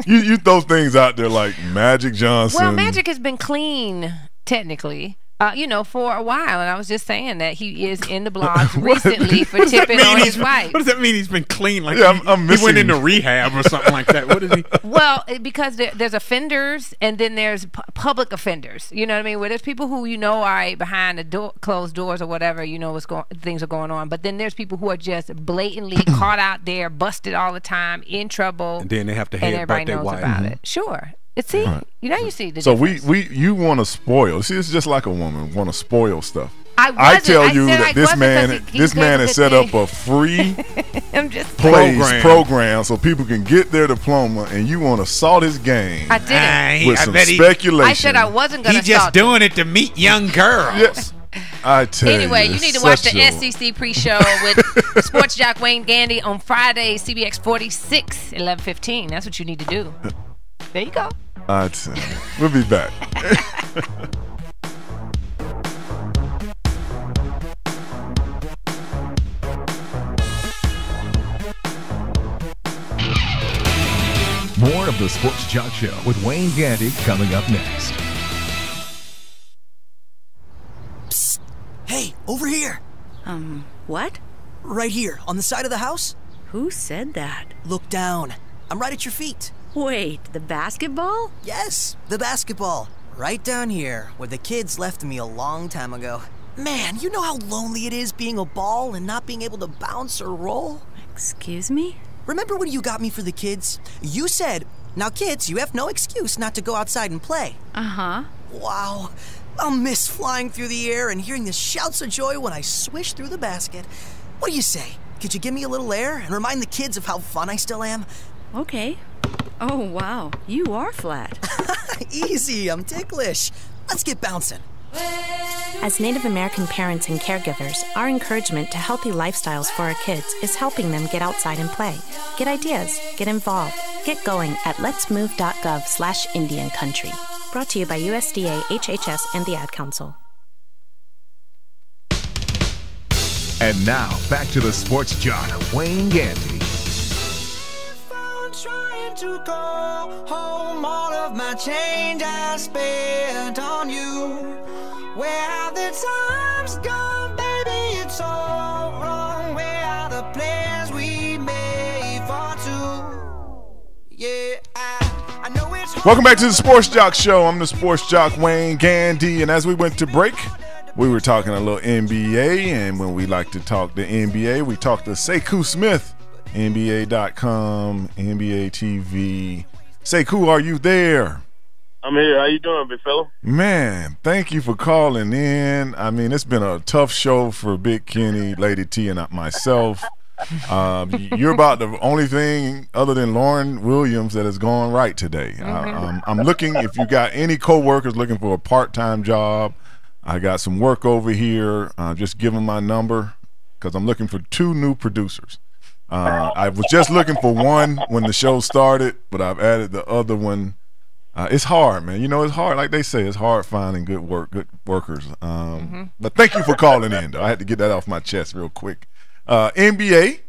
you you throw things out there like Magic Johnson. Well, Magic has been clean technically. Uh, you know, for a while, and I was just saying that he is in the <laughs> blogs recently for What does tipping mean on he's- his wife. What does that mean? He's been clean? Like Yeah, I'm- I'm he went into rehab or something like that. What is he? <laughs> Well, because there, there's offenders and then there's pu- public offenders. You know what I mean? Where there's people who you know are behind the door, closed doors or whatever. You know what's going, things are going on. But then there's people who are just blatantly <clears throat> caught out there, busted all the time, in trouble, And then they have to and everybody headbutt their knows wife. about it. Sure, it's see, you know, you see the So we difference. we you want to spoil. See, it's just like a woman want to spoil stuff. I I wasn't. tell I you said that I this wasn't man 'cause he- he this man has set thing. up <laughs> a free I'm just. plays Program. program. so people can get their diploma, and you want to salt his game I didn't. Ah, with I some bet he- I said I wasn't going He to just salt doing it to meet young girls. Yes. I tell Anyway, you, you need to watch the such a- SEC pre-show with <laughs> sports joc Wayne Gandy on Friday, CBS 46, 11:15. That's what you need to do. There you go. I tell you. We'll be back. <laughs> More of the Sports Joc Show with Wayne Gandy coming up next. Psst. Hey, over here. Um, what? Right here, on the side of the house. Who said that? Look down. I'm right at your feet. Wait, the basketball? Yes, the basketball. Right down here, where the kids left me a long time ago. Man, you know how lonely it is being a ball and not being able to bounce or roll? Excuse me? Remember when you got me for the kids? You said, now kids, you have no excuse not to go outside and play. Uh huh. Wow. I'll miss flying through the air and hearing the shouts of joy when I swish through the basket. What do you say? Could you give me a little air and remind the kids of how fun I still am? Okay. Oh, wow. You are flat. <laughs> Easy, I'm ticklish. Let's get bouncing. As Native American parents and caregivers, our encouragement to healthy lifestyles for our kids is helping them get outside and play. Get ideas, get involved, get going at letsmove.gov slash Indian Country. Brought to you by USDA, HHS, and the Ad Council. And now, back to the sports joc, Wayne Gandy. To go home all of my change I spent on you. Where have the times gone, baby? It's all wrong. Where are the plans we made for two? Yeah, I, Welcome back to the Sports Joc Show. I'm the Sports Joc Wayne Gandy, and as we went to break, we were talking a little NBA, and when we like to talk the NBA, we talked to Sekou Smith, NBA.com, NBA TV. Sekou, are you there? I'm here. How you doing, big fella? Man, thank you for calling in. I mean, it's been a tough show for Big Kenny, Lady T, and myself. Um, you're about the only thing other than Lauryn Williams that has gone right today. Mm-hmm. I, um, I'm looking if you got any coworkers looking for a part-time job. I got some work over here. Uh, just give them my number because I'm looking for two new producers. Uh, I was just looking for one when the show started, but I've added the other one. Uh, it's hard, man. You know, it's hard. Like they say, it's hard finding good work, good workers. Um, mm-hmm. But thank you for calling in. Though I had to get that off my chest real quick. Uh, NBA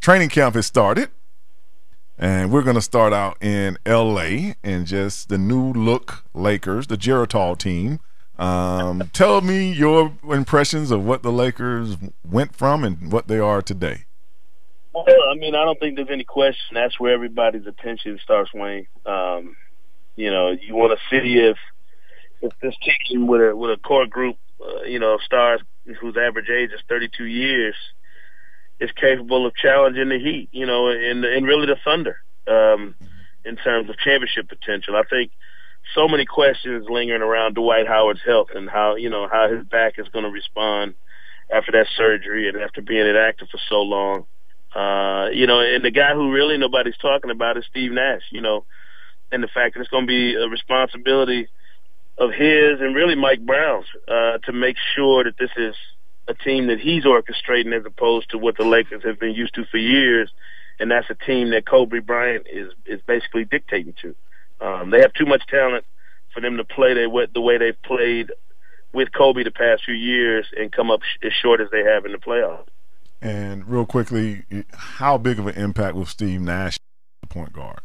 training camp has started, and we're going to start out in LA and just the new look Lakers, the Geritol team. Um, tell me your impressions of what the Lakers went from and what they are today. Well, I mean, I don't think there's any question. That's where everybody's attention starts, Wayne. Um, you know, you want to see if if this team with a with a core group, uh, you know, stars whose average age is 32 years, is capable of challenging the Heat. You know, and and really the Thunder um, in terms of championship potential. I think so many questions lingering around Dwight Howard's health and how you know how his back is going to respond after that surgery and after being inactive for so long. Uh, you know, and the guy who really nobody's talking about is Steve Nash, you know, and the fact that it's going to be a responsibility of his and really Mike Brown's uh, to make sure that this is a team that he's orchestrating as opposed to what the Lakers have been used to for years, and that's a team that Kobe Bryant is is basically dictating to. Um, they have too much talent for them to play they, the way they've played with Kobe the past few years and come up sh- as short as they have in the playoffs. And real quickly, how big of an impact will Steve Nash, the point guard?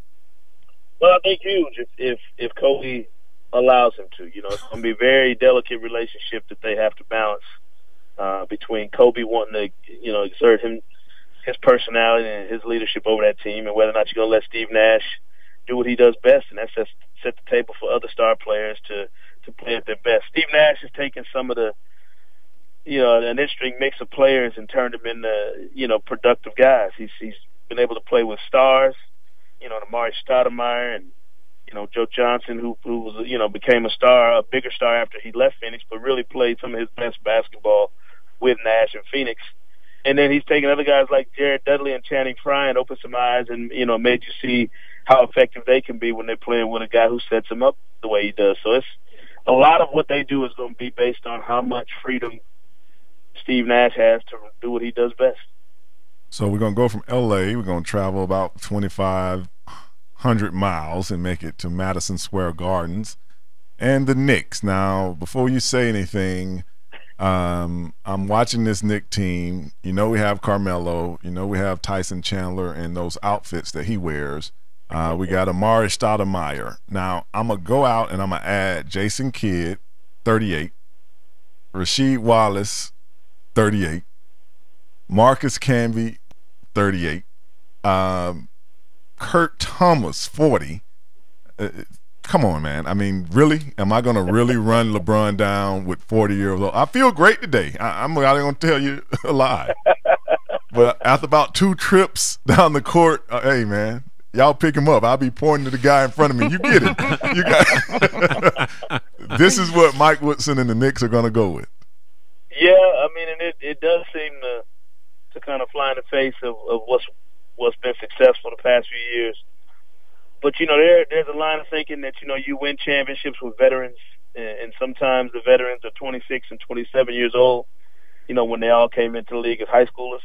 Well, I think huge if if, if Kobe allows him to. You know, it's going to be a very delicate relationship that they have to balance uh, between Kobe wanting to, you know, exert him his personality and his leadership over that team, and whether or not you're going to let Steve Nash do what he does best, and that's just set the table for other star players to to play at their best. Steve Nash has taken some of the you know, an interesting mix of players and turned them into, you know, productive guys. He's he's been able to play with stars, you know, Amar'e Stoudemire and you know Joe Johnson, who who was you know became a star, a bigger star after he left Phoenix, but really played some of his best basketball with Nash and Phoenix. And then he's taken other guys like Jared Dudley and Channing Frye and opened some eyes and you know made you see how effective they can be when they're playing with a guy who sets them up the way he does. So it's a lot of what they do is going to be based on how much freedom Steve Nash has to do what he does best. So we're gonna go from L.A. We're gonna travel about 2,500 miles and make it to Madison Square Gardens and the Knicks. Now, before you say anything, um, I'm watching this Knick team. You know we have Carmelo. You know we have Tyson Chandler and those outfits that he wears. Uh, we got Amar'e Stoudemire. Now I'm gonna go out and I'm gonna add Jason Kidd, 38, Rasheed Wallace, 38. Marcus Camby, 38. Um, Kurt Thomas, 40. Uh, come on, man. I mean, really? Am I going to really <laughs> run LeBron down with 40 years old? I feel great today. I, am not going to tell you <laughs> a lie. but after about two trips <laughs> down the court, uh, hey, man, y'all pick him up. I'll be pointing to the guy in front of me. You get it. You got. it. this is what Mike Woodson and the Knicks are going to go with. Yeah, I mean, and it it does seem to to kind of fly in the face of, of what's what's been successful the past few years. But you know, there there's a line of thinking that you know you win championships with veterans, and, and sometimes the veterans are 26 and 27 years old. You know, when they all came into the league as high schoolers.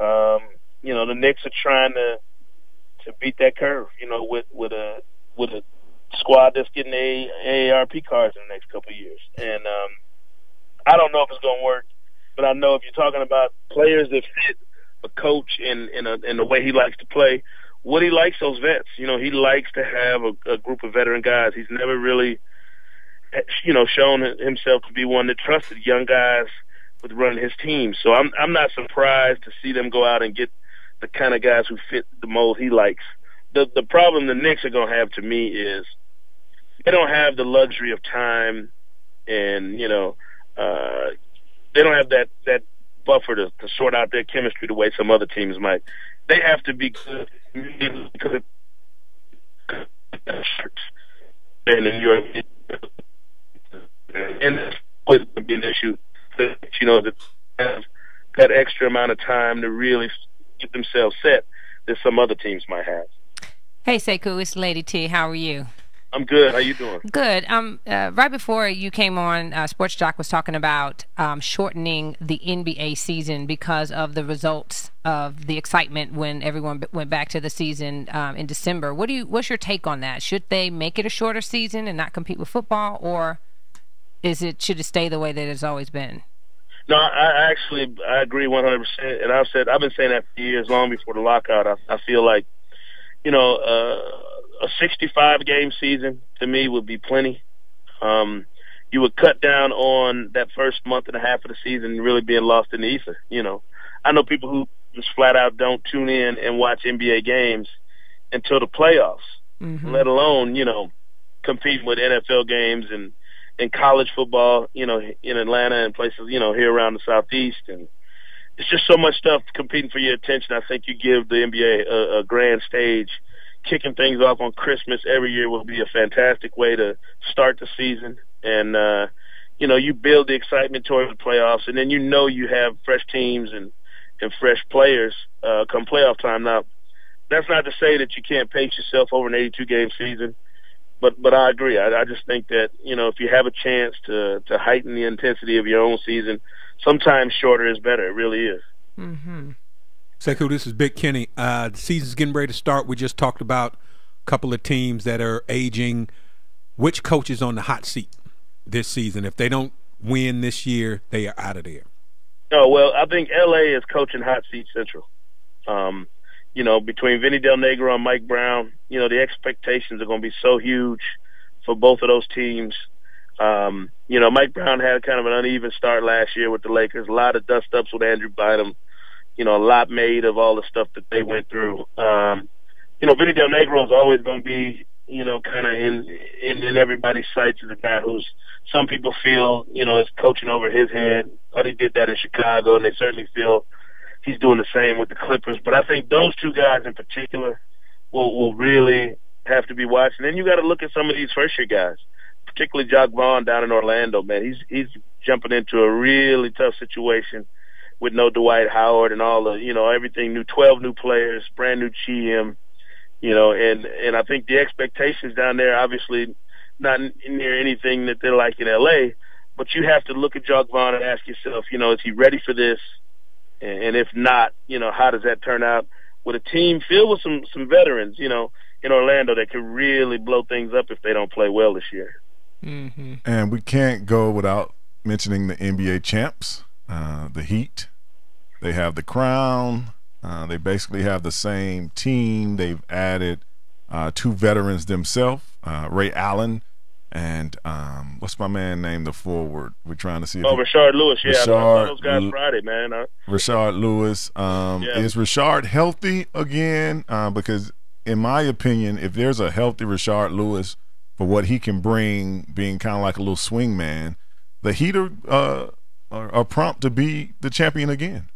Um, you know, the Knicks are trying to to beat that curve. You know, with with a with a squad that's getting a AARP cards in the next couple of years, and um, I don't know if it's going to work, but I know if you're talking about players that fit a coach in in, a, in the way he likes to play, Woody likes those vets. You know, he likes to have a, a group of veteran guys. He's never really, you know, shown himself to be one that trusted young guys with running his team. So I'm I'm not surprised to see them go out and get the kind of guys who fit the mold he likes. The the problem the Knicks are going to have to me is they don't have the luxury of time and you know uh, they don't have that that buffer to, to sort out their chemistry the way some other teams might. They have to be good because and in Europe, and that's always going to be an issue. That, you know, that have that extra amount of time to really get themselves set that some other teams might have. Hey, Sekou, it's Lady T. How are you? I'm good. How you doing? Good. Um, uh, right before you came on, uh, Sports Joc was talking about um, shortening the NBA season because of the results of the excitement when everyone b- went back to the season um, in December. What do you? What's your take on that? Should they make it a shorter season and not compete with football, or is it should it stay the way that it's always been? No, I actually I agree 100, percent and I've said I've been saying that for years, long before the lockout. I, I feel like, you know. Uh, a 65 game season to me would be plenty. Um, you would cut down on that first month and a half of the season really being lost in the ether. You know, I know people who just flat out don't tune in and watch NBA games until the playoffs, mm-hmm. let alone, you know, competing with NFL games and, and college football, you know, in Atlanta and places, you know, here around the Southeast. And it's just so much stuff competing for your attention. I think you give the NBA a, a grand stage – kicking things off on Christmas every year will be a fantastic way to start the season. And, uh, you know, you build the excitement towards the playoffs and then you know you have fresh teams and, and fresh players, uh, come playoff time. Now, that's not to say that you can't pace yourself over an 82 game season, but, but I agree. I, I just think that, you know, if you have a chance to, to heighten the intensity of your own season, sometimes shorter is better. It really is. Mm-hmm. Sekou, this is Big Kenny. Uh, the season's getting ready to start. We just talked about a couple of teams that are aging. Which coach is on the hot seat this season? If they don't win this year, they are out of there. Oh well, I think LA is coaching hot seat central. Um, you know, between Vinny Del Negro and Mike Brown, you know, the expectations are going to be so huge for both of those teams. Um, you know, Mike Brown had kind of an uneven start last year with the Lakers. A lot of dust ups with Andrew Bynum you know, a lot made of all the stuff that they went through. Um, you know, Vinny Del Negro is always going to be, you know, kind of in, in in everybody's sights as a guy who's some people feel, you know, is coaching over his head. But he did that in Chicago, and they certainly feel he's doing the same with the Clippers. But I think those two guys in particular will will really have to be watched. And then you got to look at some of these first year guys, particularly Jacque Vaughn down in Orlando. Man, he's he's jumping into a really tough situation with no Dwight Howard and all the, you know, everything new, 12 new players, brand new GM, you know, and, and I think the expectations down there, obviously not near anything that they're like in LA, but you have to look at Jacque Vaughn and ask yourself, you know, is he ready for this? And, and if not, you know, how does that turn out with a team filled with some, some veterans, you know, in Orlando that could really blow things up if they don't play well this year. Mm-hmm. And we can't go without mentioning the NBA champs uh, the Heat. They have the Crown. Uh, they basically have the same team. They've added uh, two veterans themselves, uh, Ray Allen and um, what's my man name? The forward. We're trying to see. Oh, Rashard Lewis. Yeah, Rashard, those guys Friday, man. Uh, Rashard Lewis. Um, yeah. Is Rashard healthy again? Uh, because in my opinion, if there's a healthy Rashard Lewis, for what he can bring, being kind of like a little swing man, the Heat are, uh, are, prompt to be the champion again.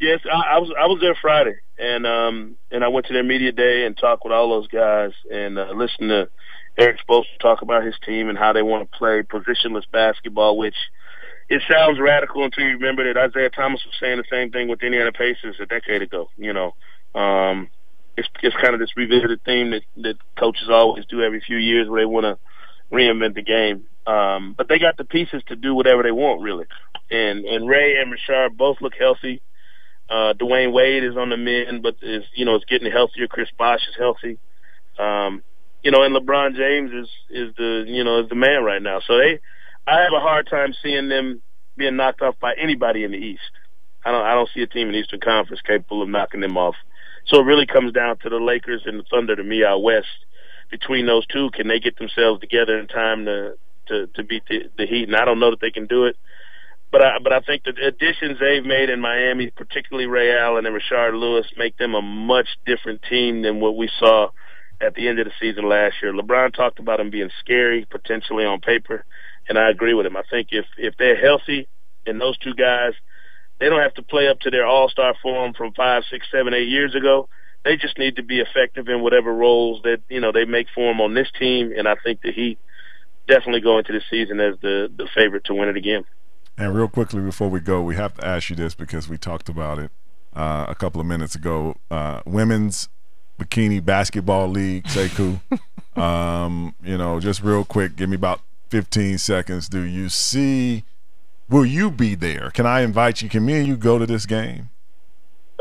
Yes, I, I was I was there Friday, and um and I went to their media day and talked with all those guys and uh, listened to Erik Spoelstra talk about his team and how they want to play positionless basketball, which it sounds radical until you remember that Isiah Thomas was saying the same thing with Indiana Pacers a decade ago. You know, um, it's it's kind of this revisited theme that that coaches always do every few years where they want to reinvent the game. Um, but they got the pieces to do whatever they want, really. And and Ray and Rashard both look healthy. Uh, Dwyane Wade is on the mend, but is you know is getting healthier. Chris Bosh is healthy. Um, you know, and LeBron James is is the you know is the man right now. So they, I have a hard time seeing them being knocked off by anybody in the East. I don't I don't see a team in the Eastern Conference capable of knocking them off. So it really comes down to the Lakers and the Thunder to me out west. Between those two, can they get themselves together in time to to to beat the, the Heat? And I don't know that they can do it. But I but I think the additions they've made in Miami, particularly Ray Allen and Rashard Lewis, make them a much different team than what we saw at the end of the season last year. LeBron talked about them being scary potentially on paper, and I agree with him. I think if if they're healthy and those two guys they don't have to play up to their all-star form from five, six, seven, eight years ago. They just need to be effective in whatever roles that you know they make for them on this team, and I think the Heat definitely go into the season as the the favorite to win it again. And real quickly before we go, we have to ask you this because we talked about it uh, a couple of minutes ago. Uh, women's bikini basketball league, Sekou. <laughs> um, you know, just real quick, give me about 15 seconds. Do you see Will you be there? Can I invite you? Can me and you go to this game?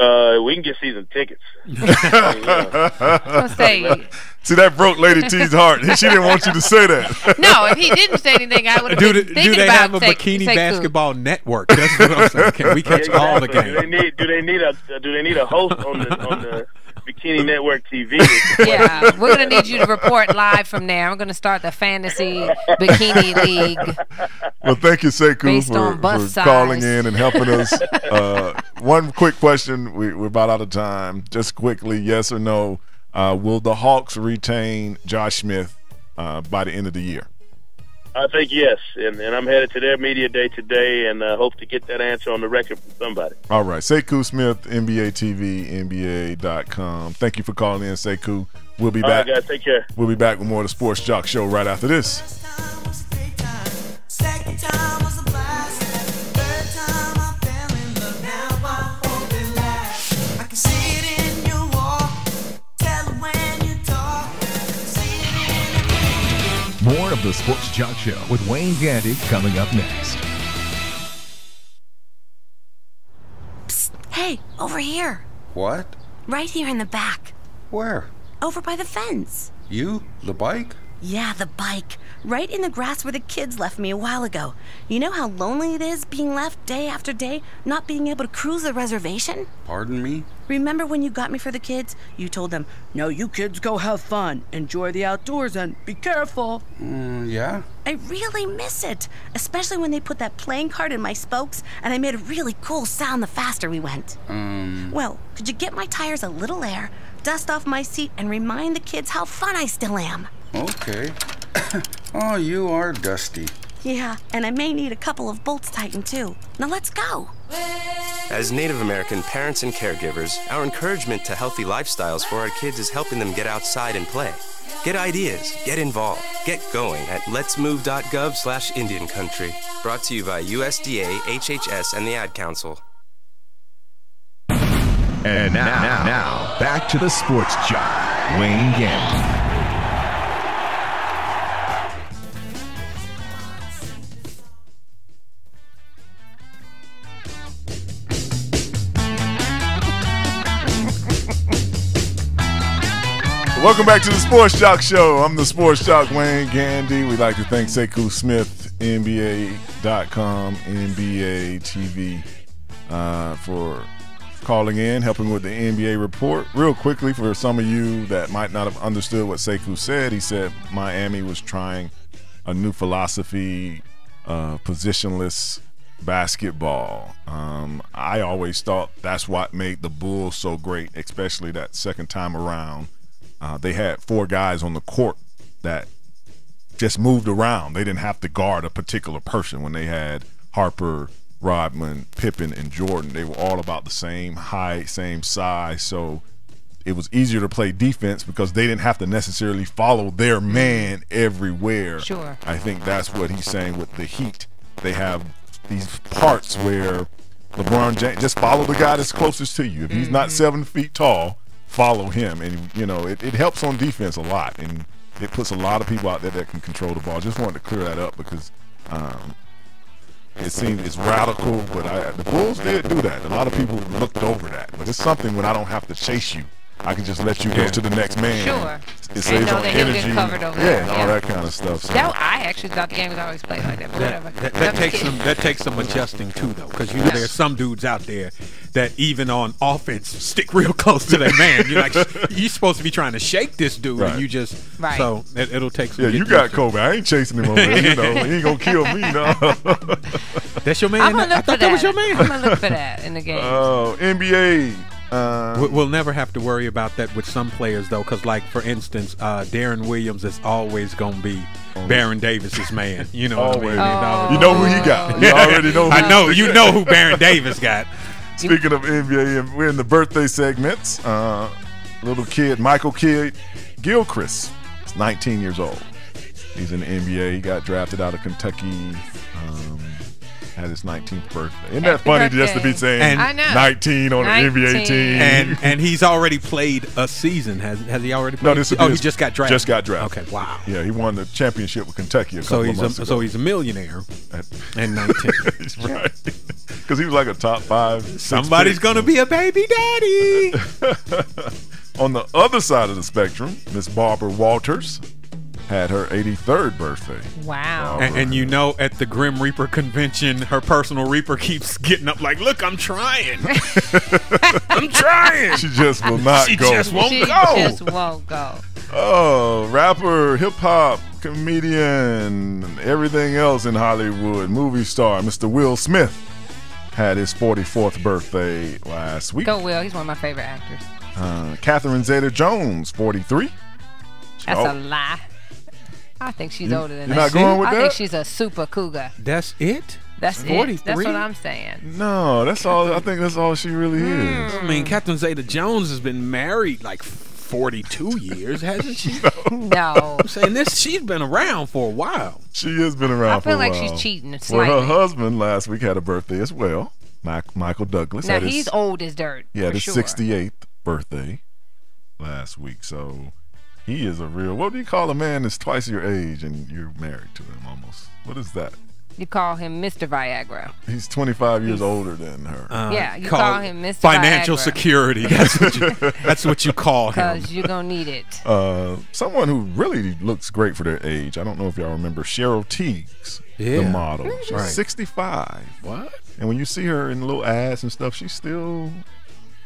Uh, we can get season tickets. <laughs> <laughs> say, See that broke Lady T's heart. <laughs> She didn't want you to say that. no, if he didn't say anything, I would have do, been do thinking they about have a say, bikini say basketball network? That's what I'm saying. Can we catch Yeah, all the games? Do they need do they need a do they need a host on the on the Bikini Network TV? Yeah, we're gonna need you to report live from there. I'm gonna start the fantasy bikini league. Well, thank you, Sekou, for, for calling in and helping us. Uh, one quick question. We, we're about out of time. Just quickly, yes or no? Uh, will the Hawks retain Josh Smith uh, by the end of the year? I think yes, and, and I'm headed to their media day today, and uh, hope to get that answer on the record from somebody. All right. Sekou Smith, NBA TV, NBA.com. Thank you for calling in, Sekou. We'll be All right, back. guys, take care. We'll be back with more of the Sports Joc Show right after this. Of the Sports Joc Show with Wayne Gandy coming up next. Psst, Hey, over here. What? Right here in the back. Where? Over by the fence. You? The bike? Yeah, the bike. Right in the grass where the kids left me a while ago. You know how lonely it is being left day after day, not being able to cruise the reservation? Pardon me? Remember when you got me for the kids? You told them, No, you kids go have fun, enjoy the outdoors, and be careful. Mm, yeah? I really miss it, especially when they put that playing card in my spokes and I made a really cool sound the faster we went. Um. Well, could you get my tires a little air, dust off my seat, and remind the kids how fun I still am? Okay. <coughs> oh, you are dusty. Yeah, and I may need a couple of bolts tightened too. Now let's go. As Native American parents and caregivers, our encouragement to healthy lifestyles for our kids is helping them get outside and play. Get ideas, get involved, get going at letsmove.gov slash Indian Country. Brought to you by USDA, HHS, and the Ad Council. And now, now, now, back to the Sports Joc, Wayne Gandy. Welcome back to the Sports Joc Show. I'm the Sports Joc Wayne Gandy. We'd like to thank Sekou Smith, NBA.com, NBA TV, uh, for calling in, helping with the NBA report. Real quickly, for some of you that might not have understood what Sekou said, he said Miami was trying a new philosophy, uh, positionless basketball. Um, I always thought that's what made the Bulls so great, especially that second time around. Uh, they had four guys on the court that just moved around. They didn't have to guard a particular person when they had Harper, Rodman, Pippen, and Jordan. They were all about the same height, same size. So it was easier to play defense because they didn't have to necessarily follow their man everywhere. Sure. I think that's what he's saying with the Heat. They have these parts where LeBron James just follow the guy that's closest to you. If he's not seven feet tall, follow him, and you know it, it helps on defense a lot, and it puts a lot of people out there that can control the ball. Just wanted to clear that up because um, it seems it's radical, but I, the Bulls did do that. A lot of people looked over that, but it's something when I don't have to chase you. I can just let you go to the next man. Sure. It saves on energy. get covered over yeah, there, and all yeah. that kind of stuff. So. That, I actually thought the game was always played like that, but That, whatever. that, that takes some that takes some adjusting too, though, because you know Yeah. there's some dudes out there that even on offense stick real <laughs> close to that man. You're like, <laughs> you're supposed to be trying to shake this dude, Right. and you just Right. so it, it'll take some. Yeah, you got used. Kobe. I ain't chasing him over there. You know, he ain't gonna kill me. No. <laughs> That's your man. I'm gonna I look for thought that was your man. I'm gonna look for that in the game. Oh, NBA. Uh, We- We'll never have to worry about that with some players though, because like for instance, uh, Deron Williams is always gonna be Baron Davis's man. You know, what I mean? Always. You know who he got. You already know who I know. You know who Baron Davis got. Speaking of NBA, we're in the birthday segments. Uh, little kid, Michael Kidd Gilchrist, is 19 years old. He's in the NBA. He got drafted out of Kentucky. Um, had his 19th birthday. Isn't that Happy funny just to be saying And- I know. 19 on an NBA 19. team? and and he's already played a season. Has has he already? Played? no, this would be oh, he just got drafted. Just got drafted. Okay, wow. Yeah, he won the championship with Kentucky a couple So of he's months a, ago. so he's a millionaire At- and 19. <laughs> He's right. Because he was like a top five. Somebody's gonna be a baby daddy. <laughs> On the other side of the spectrum, Miss Barbara Walters had her 83rd birthday. Wow. and, and you know, at the Grim Reaper convention, her personal Reaper keeps getting up like, "Look, I'm trying. <laughs> <laughs> I'm trying." She just will not go. She go. just won't go. she go. just won't go. Oh, rapper, hip hop, comedian, everything else in Hollywood, movie star, Mr. Will Smith had his 44th birthday last week. Go Will. He's one of my favorite actors. Uh, Catherine Zeta Jones, 43. That's Oh. a lie. I think she's You- older than you're that. not going with I that? think she's a super cougar. That's it. That's it. 43? That's what I'm saying. No, that's all. I think that's all she really is. Hmm. I mean, Catherine Zeta-Jones has been married like 42 years, hasn't she? <laughs> No. I'm saying this. She's been around for a while. She has been around for a while. I feel like she's cheating Well, her husband last week had a birthday as well. Mac- Michael Douglas. now had his- he's old as dirt. Yeah, had his sure. 68th birthday last week. So he is a real. What do you call a man that's twice your age and you're married to him almost? What is that? You call him Mr. Viagra. He's 25 years older than her. Uh, Yeah, you call him Mr. Financial Viagra. security. That's what you. that's what you call him. Because you're going to need it. <laughs> Uh, someone who really looks great for their age. I don't know if y'all remember Cheryl Tiegs, the model. She's Right. 65. What? And when you see her in little ads and stuff, she's still.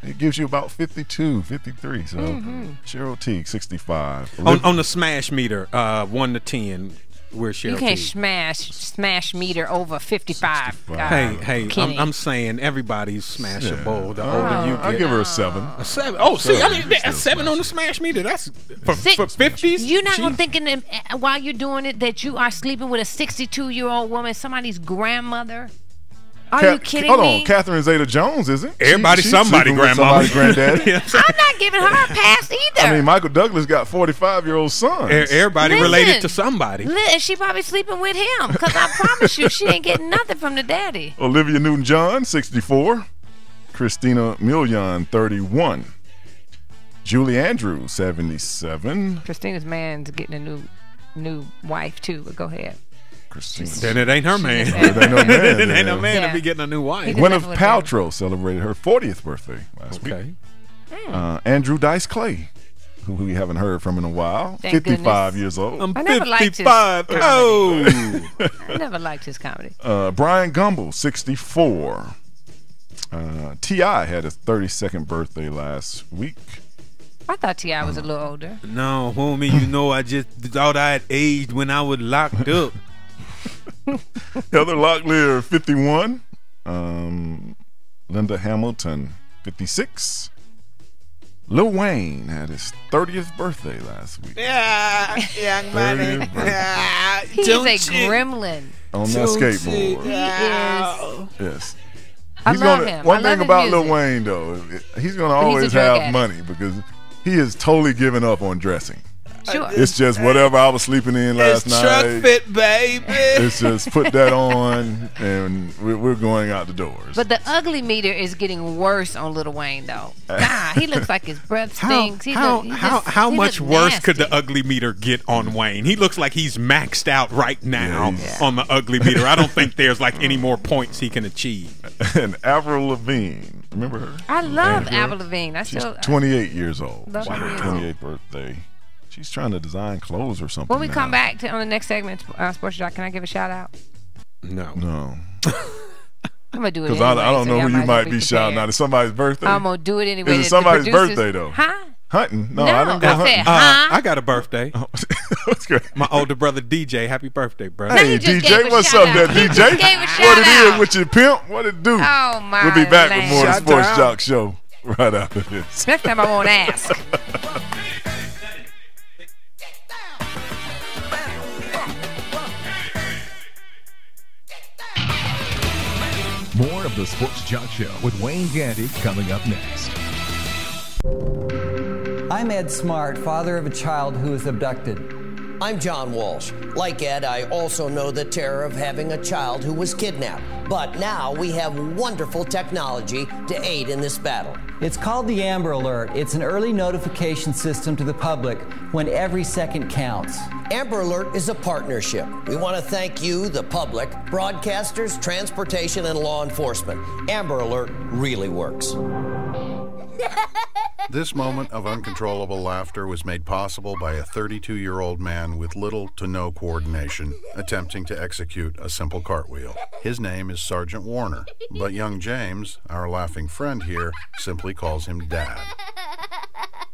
It gives you about 52, 53. So Mm-hmm. Cheryl Teague, 65. On, on the smash meter, uh, one to ten, where Cheryl You can't Teague. smash smash meter over 55. uh, Hey, hey, I'm, Kenny. I'm saying everybody's smashable. The Uh, older you get, I'll give her a seven. A seven. Oh, see, I mean, a still seven on the smash meter. That's for, Six- for 50s. You're not she- gonna thinking that, uh, while you're doing it that you are sleeping with a 62 year old woman, somebody's grandmother. Are Ca- you kidding Hold me? on, Catherine Zeta Jones isn't? She- Everybody, she's somebody, sleeping with grandmama. <laughs> granddaddy. Yeah. I'm not giving her a pass either. I mean, Michael Douglas got 45 year old sons. E- Everybody Listen. related to somebody. Li- and she probably sleeping with him because I promise you, she ain't getting nothing from the daddy. Olivia Newton John, 64. Christina Milian, 31. Julie Andrews, 77. Christina's man's getting a new new wife too. But go ahead. Christina. Then it ain't her man. just- <laughs> It ain't no man, it ain't no man Yeah. to be getting a new wife. He just Gwyneth with them. Paltrow celebrated her 40th birthday last week. Okay. Uh, Andrew Dice Clay, who we haven't heard from in a while, Thank 55 goodness. years old. I'm never liked his 55. comedy. Oh. I never liked his comedy. <laughs> Uh, Brian Gumbel, 64. Uh, T.I. had his 32nd birthday last week. I thought Ti was a little older. no, homie, you know I just thought I had aged when I was locked up. <laughs> <laughs> Heather Locklear, 51. Um, Linda Hamilton, 56. Lil Wayne had his 30th birthday last week. Yeah, young money. Yeah, He's a gremlin. On that skateboard. He is. Yes. I He's love gonna, him. One I thing love his about Lil music. Wayne, though, he's going to But he's a always have addict. money because he is totally giving up on dressing. Sure. It's just whatever I was sleeping in last It's night. truck fit, baby. It's just put that on, and we're, we're going out the doors. But the ugly meter is getting worse on Little Wayne, though. <laughs> God, he looks like his breath How, stinks. he how, look, he how, just- how he much worse nasty. could the ugly meter get on Wayne? He looks like he's maxed out right now Yeah. on the ugly meter. I don't think there's like any more points he can achieve. <laughs> and Avril Lavigne, remember her? I love Avril Lavigne. I She's still 28 years old. Love her 28th birthday. She's trying to design clothes or something. When we now. come back to on the next segment, uh, Sports Joc, can I give a shout out? No. No. I'm gonna do it <laughs> Because anyway. I, I don't so know y'all who you might be shouting prepared. out. It's somebody's birthday. I'm gonna do it anyway. Is it somebody's birthday though? Huh? Hunting? No, No, I didn't go I hunting. said, Uh, huh? I got a birthday. <laughs> What's good? My older brother DJ, happy birthday, bro. Hey DJ, what's up there, DJ? just gave a what shout it is out. with your pimp? What it do? Oh my! we'll be back with more of the. Sports out. Joc Show right after this. Next time I won't ask. <laughs> the Sports Joc Show with Wayne Gandy coming up next. I'm Ed Smart, father of a child who was abducted. I'm John Walsh. Like Ed, I also know the terror of having a child who was kidnapped. But now we have wonderful technology to aid in this battle. It's called the Amber Alert. It's an early notification system to the public when every second counts. Amber Alert is a partnership. We want to thank you, the public, broadcasters, transportation, and law enforcement. Amber Alert really works. This moment of uncontrollable laughter was made possible by a 32 year old man with little to no coordination attempting to execute a simple cartwheel. His name is Sergeant Warner, but young James, our laughing friend here, simply calls him Dad.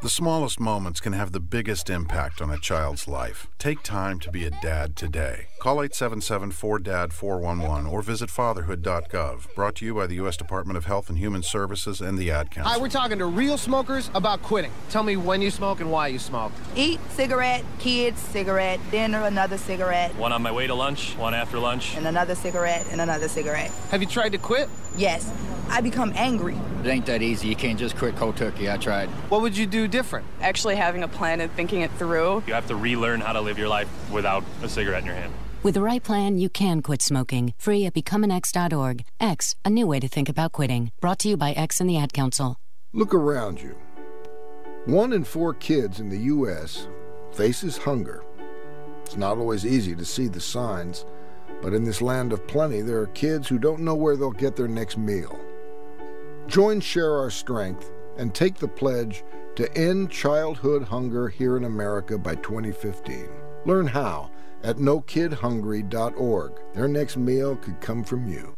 The smallest moments can have the biggest impact on a child's life. Take time to be a dad today. Call 877-4DAD-411 or visit fatherhood.gov. Brought to you by the U.S. Department of Health and Human Services and the Ad Council. Hi, we're talking to real smokers about quitting. Tell me when you smoke and why you smoke. Eat, cigarette, kids, cigarette, dinner, another cigarette, One on my way to lunch, one after lunch. and another cigarette, and another cigarette. Have you tried to quit? Yes, I become angry. It ain't that easy. You can't just quit cold turkey. I tried. What would you do different? Actually having a plan and thinking it through. You have to relearn how to live your life without a cigarette in your hand. With the right plan, you can quit smoking. Free at becomeanx.org. X, a new way to think about quitting. Brought to you by X and the Ad Council. Look around you. One in four kids in the U.S. faces hunger. It's not always easy to see the signs, but in this land of plenty, there are kids who don't know where they'll get their next meal. Join Share Our Strength and take the pledge to end childhood hunger here in America by 2015. Learn how at nokidhungry.org. Their next meal could come from you.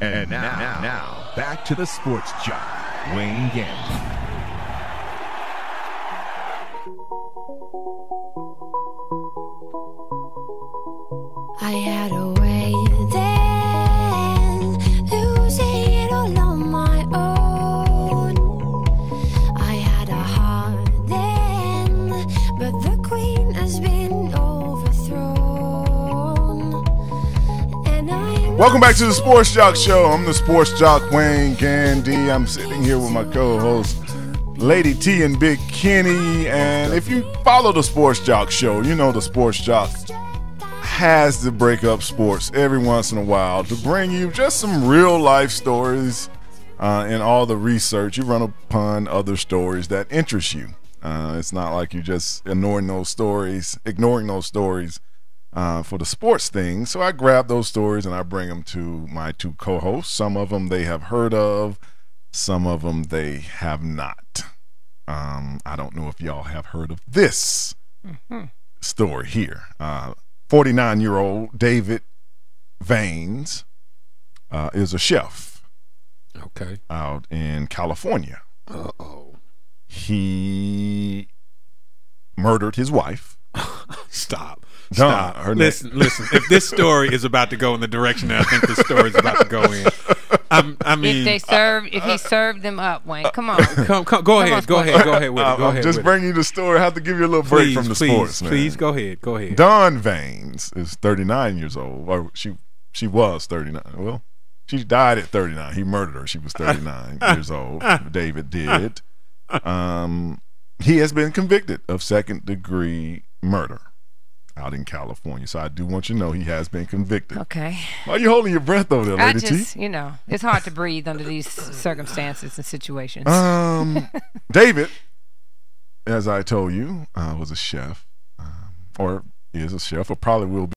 And now, now, now, back to the Sports Joc, Wayne Gandy. Welcome back to the Sports Joc Show. I'm the Sports Joc Wayne Gandy. I'm sitting here with my co-host Lady T and Big Kenny. And if you follow the Sports Joc Show, you know the Sports Joc has to break up sports every once in a while to bring you just some real life stories uh, and all the research. You run upon other stories that interest you. Uh, it's not like you're just ignoring those stories, ignoring those stories uh, for the sports thing. So I grab those stories and I bring them to my two co-hosts. Some of them they have heard of, some of them they have not. Um, I don't know if y'all have heard of this story here. Uh, 49 year old David Viens uh, is a chef. Okay. Out in California. Uh oh. He murdered his wife. <laughs> Stop. Done. Stop. Her listen, listen. If this story is about to go in the direction that I think this story is about to go in, I'm, I mean, if they serve, if he served them up, Wayne, come on. <laughs> Come, come, go Come ahead, on, go sports. ahead, go ahead with it. <laughs> Go I'm ahead. just with bringing you the story. I have to give you a little it. break from the please, sports, man. Please go ahead, go ahead. Dawn Viens is 39 years old, or she she was 39. Well, she died at 39. He murdered her. She was 39 <laughs> years old. David did. Um, he has been convicted of second degree murder out in California. So I do want you to know he has been convicted. Okay. Why are you holding your breath over there, I Lady T? just, you know, it's hard to breathe under these circumstances and situations. Um, <laughs> David, as I told you, uh, was a chef, um, or is a chef, or probably will be.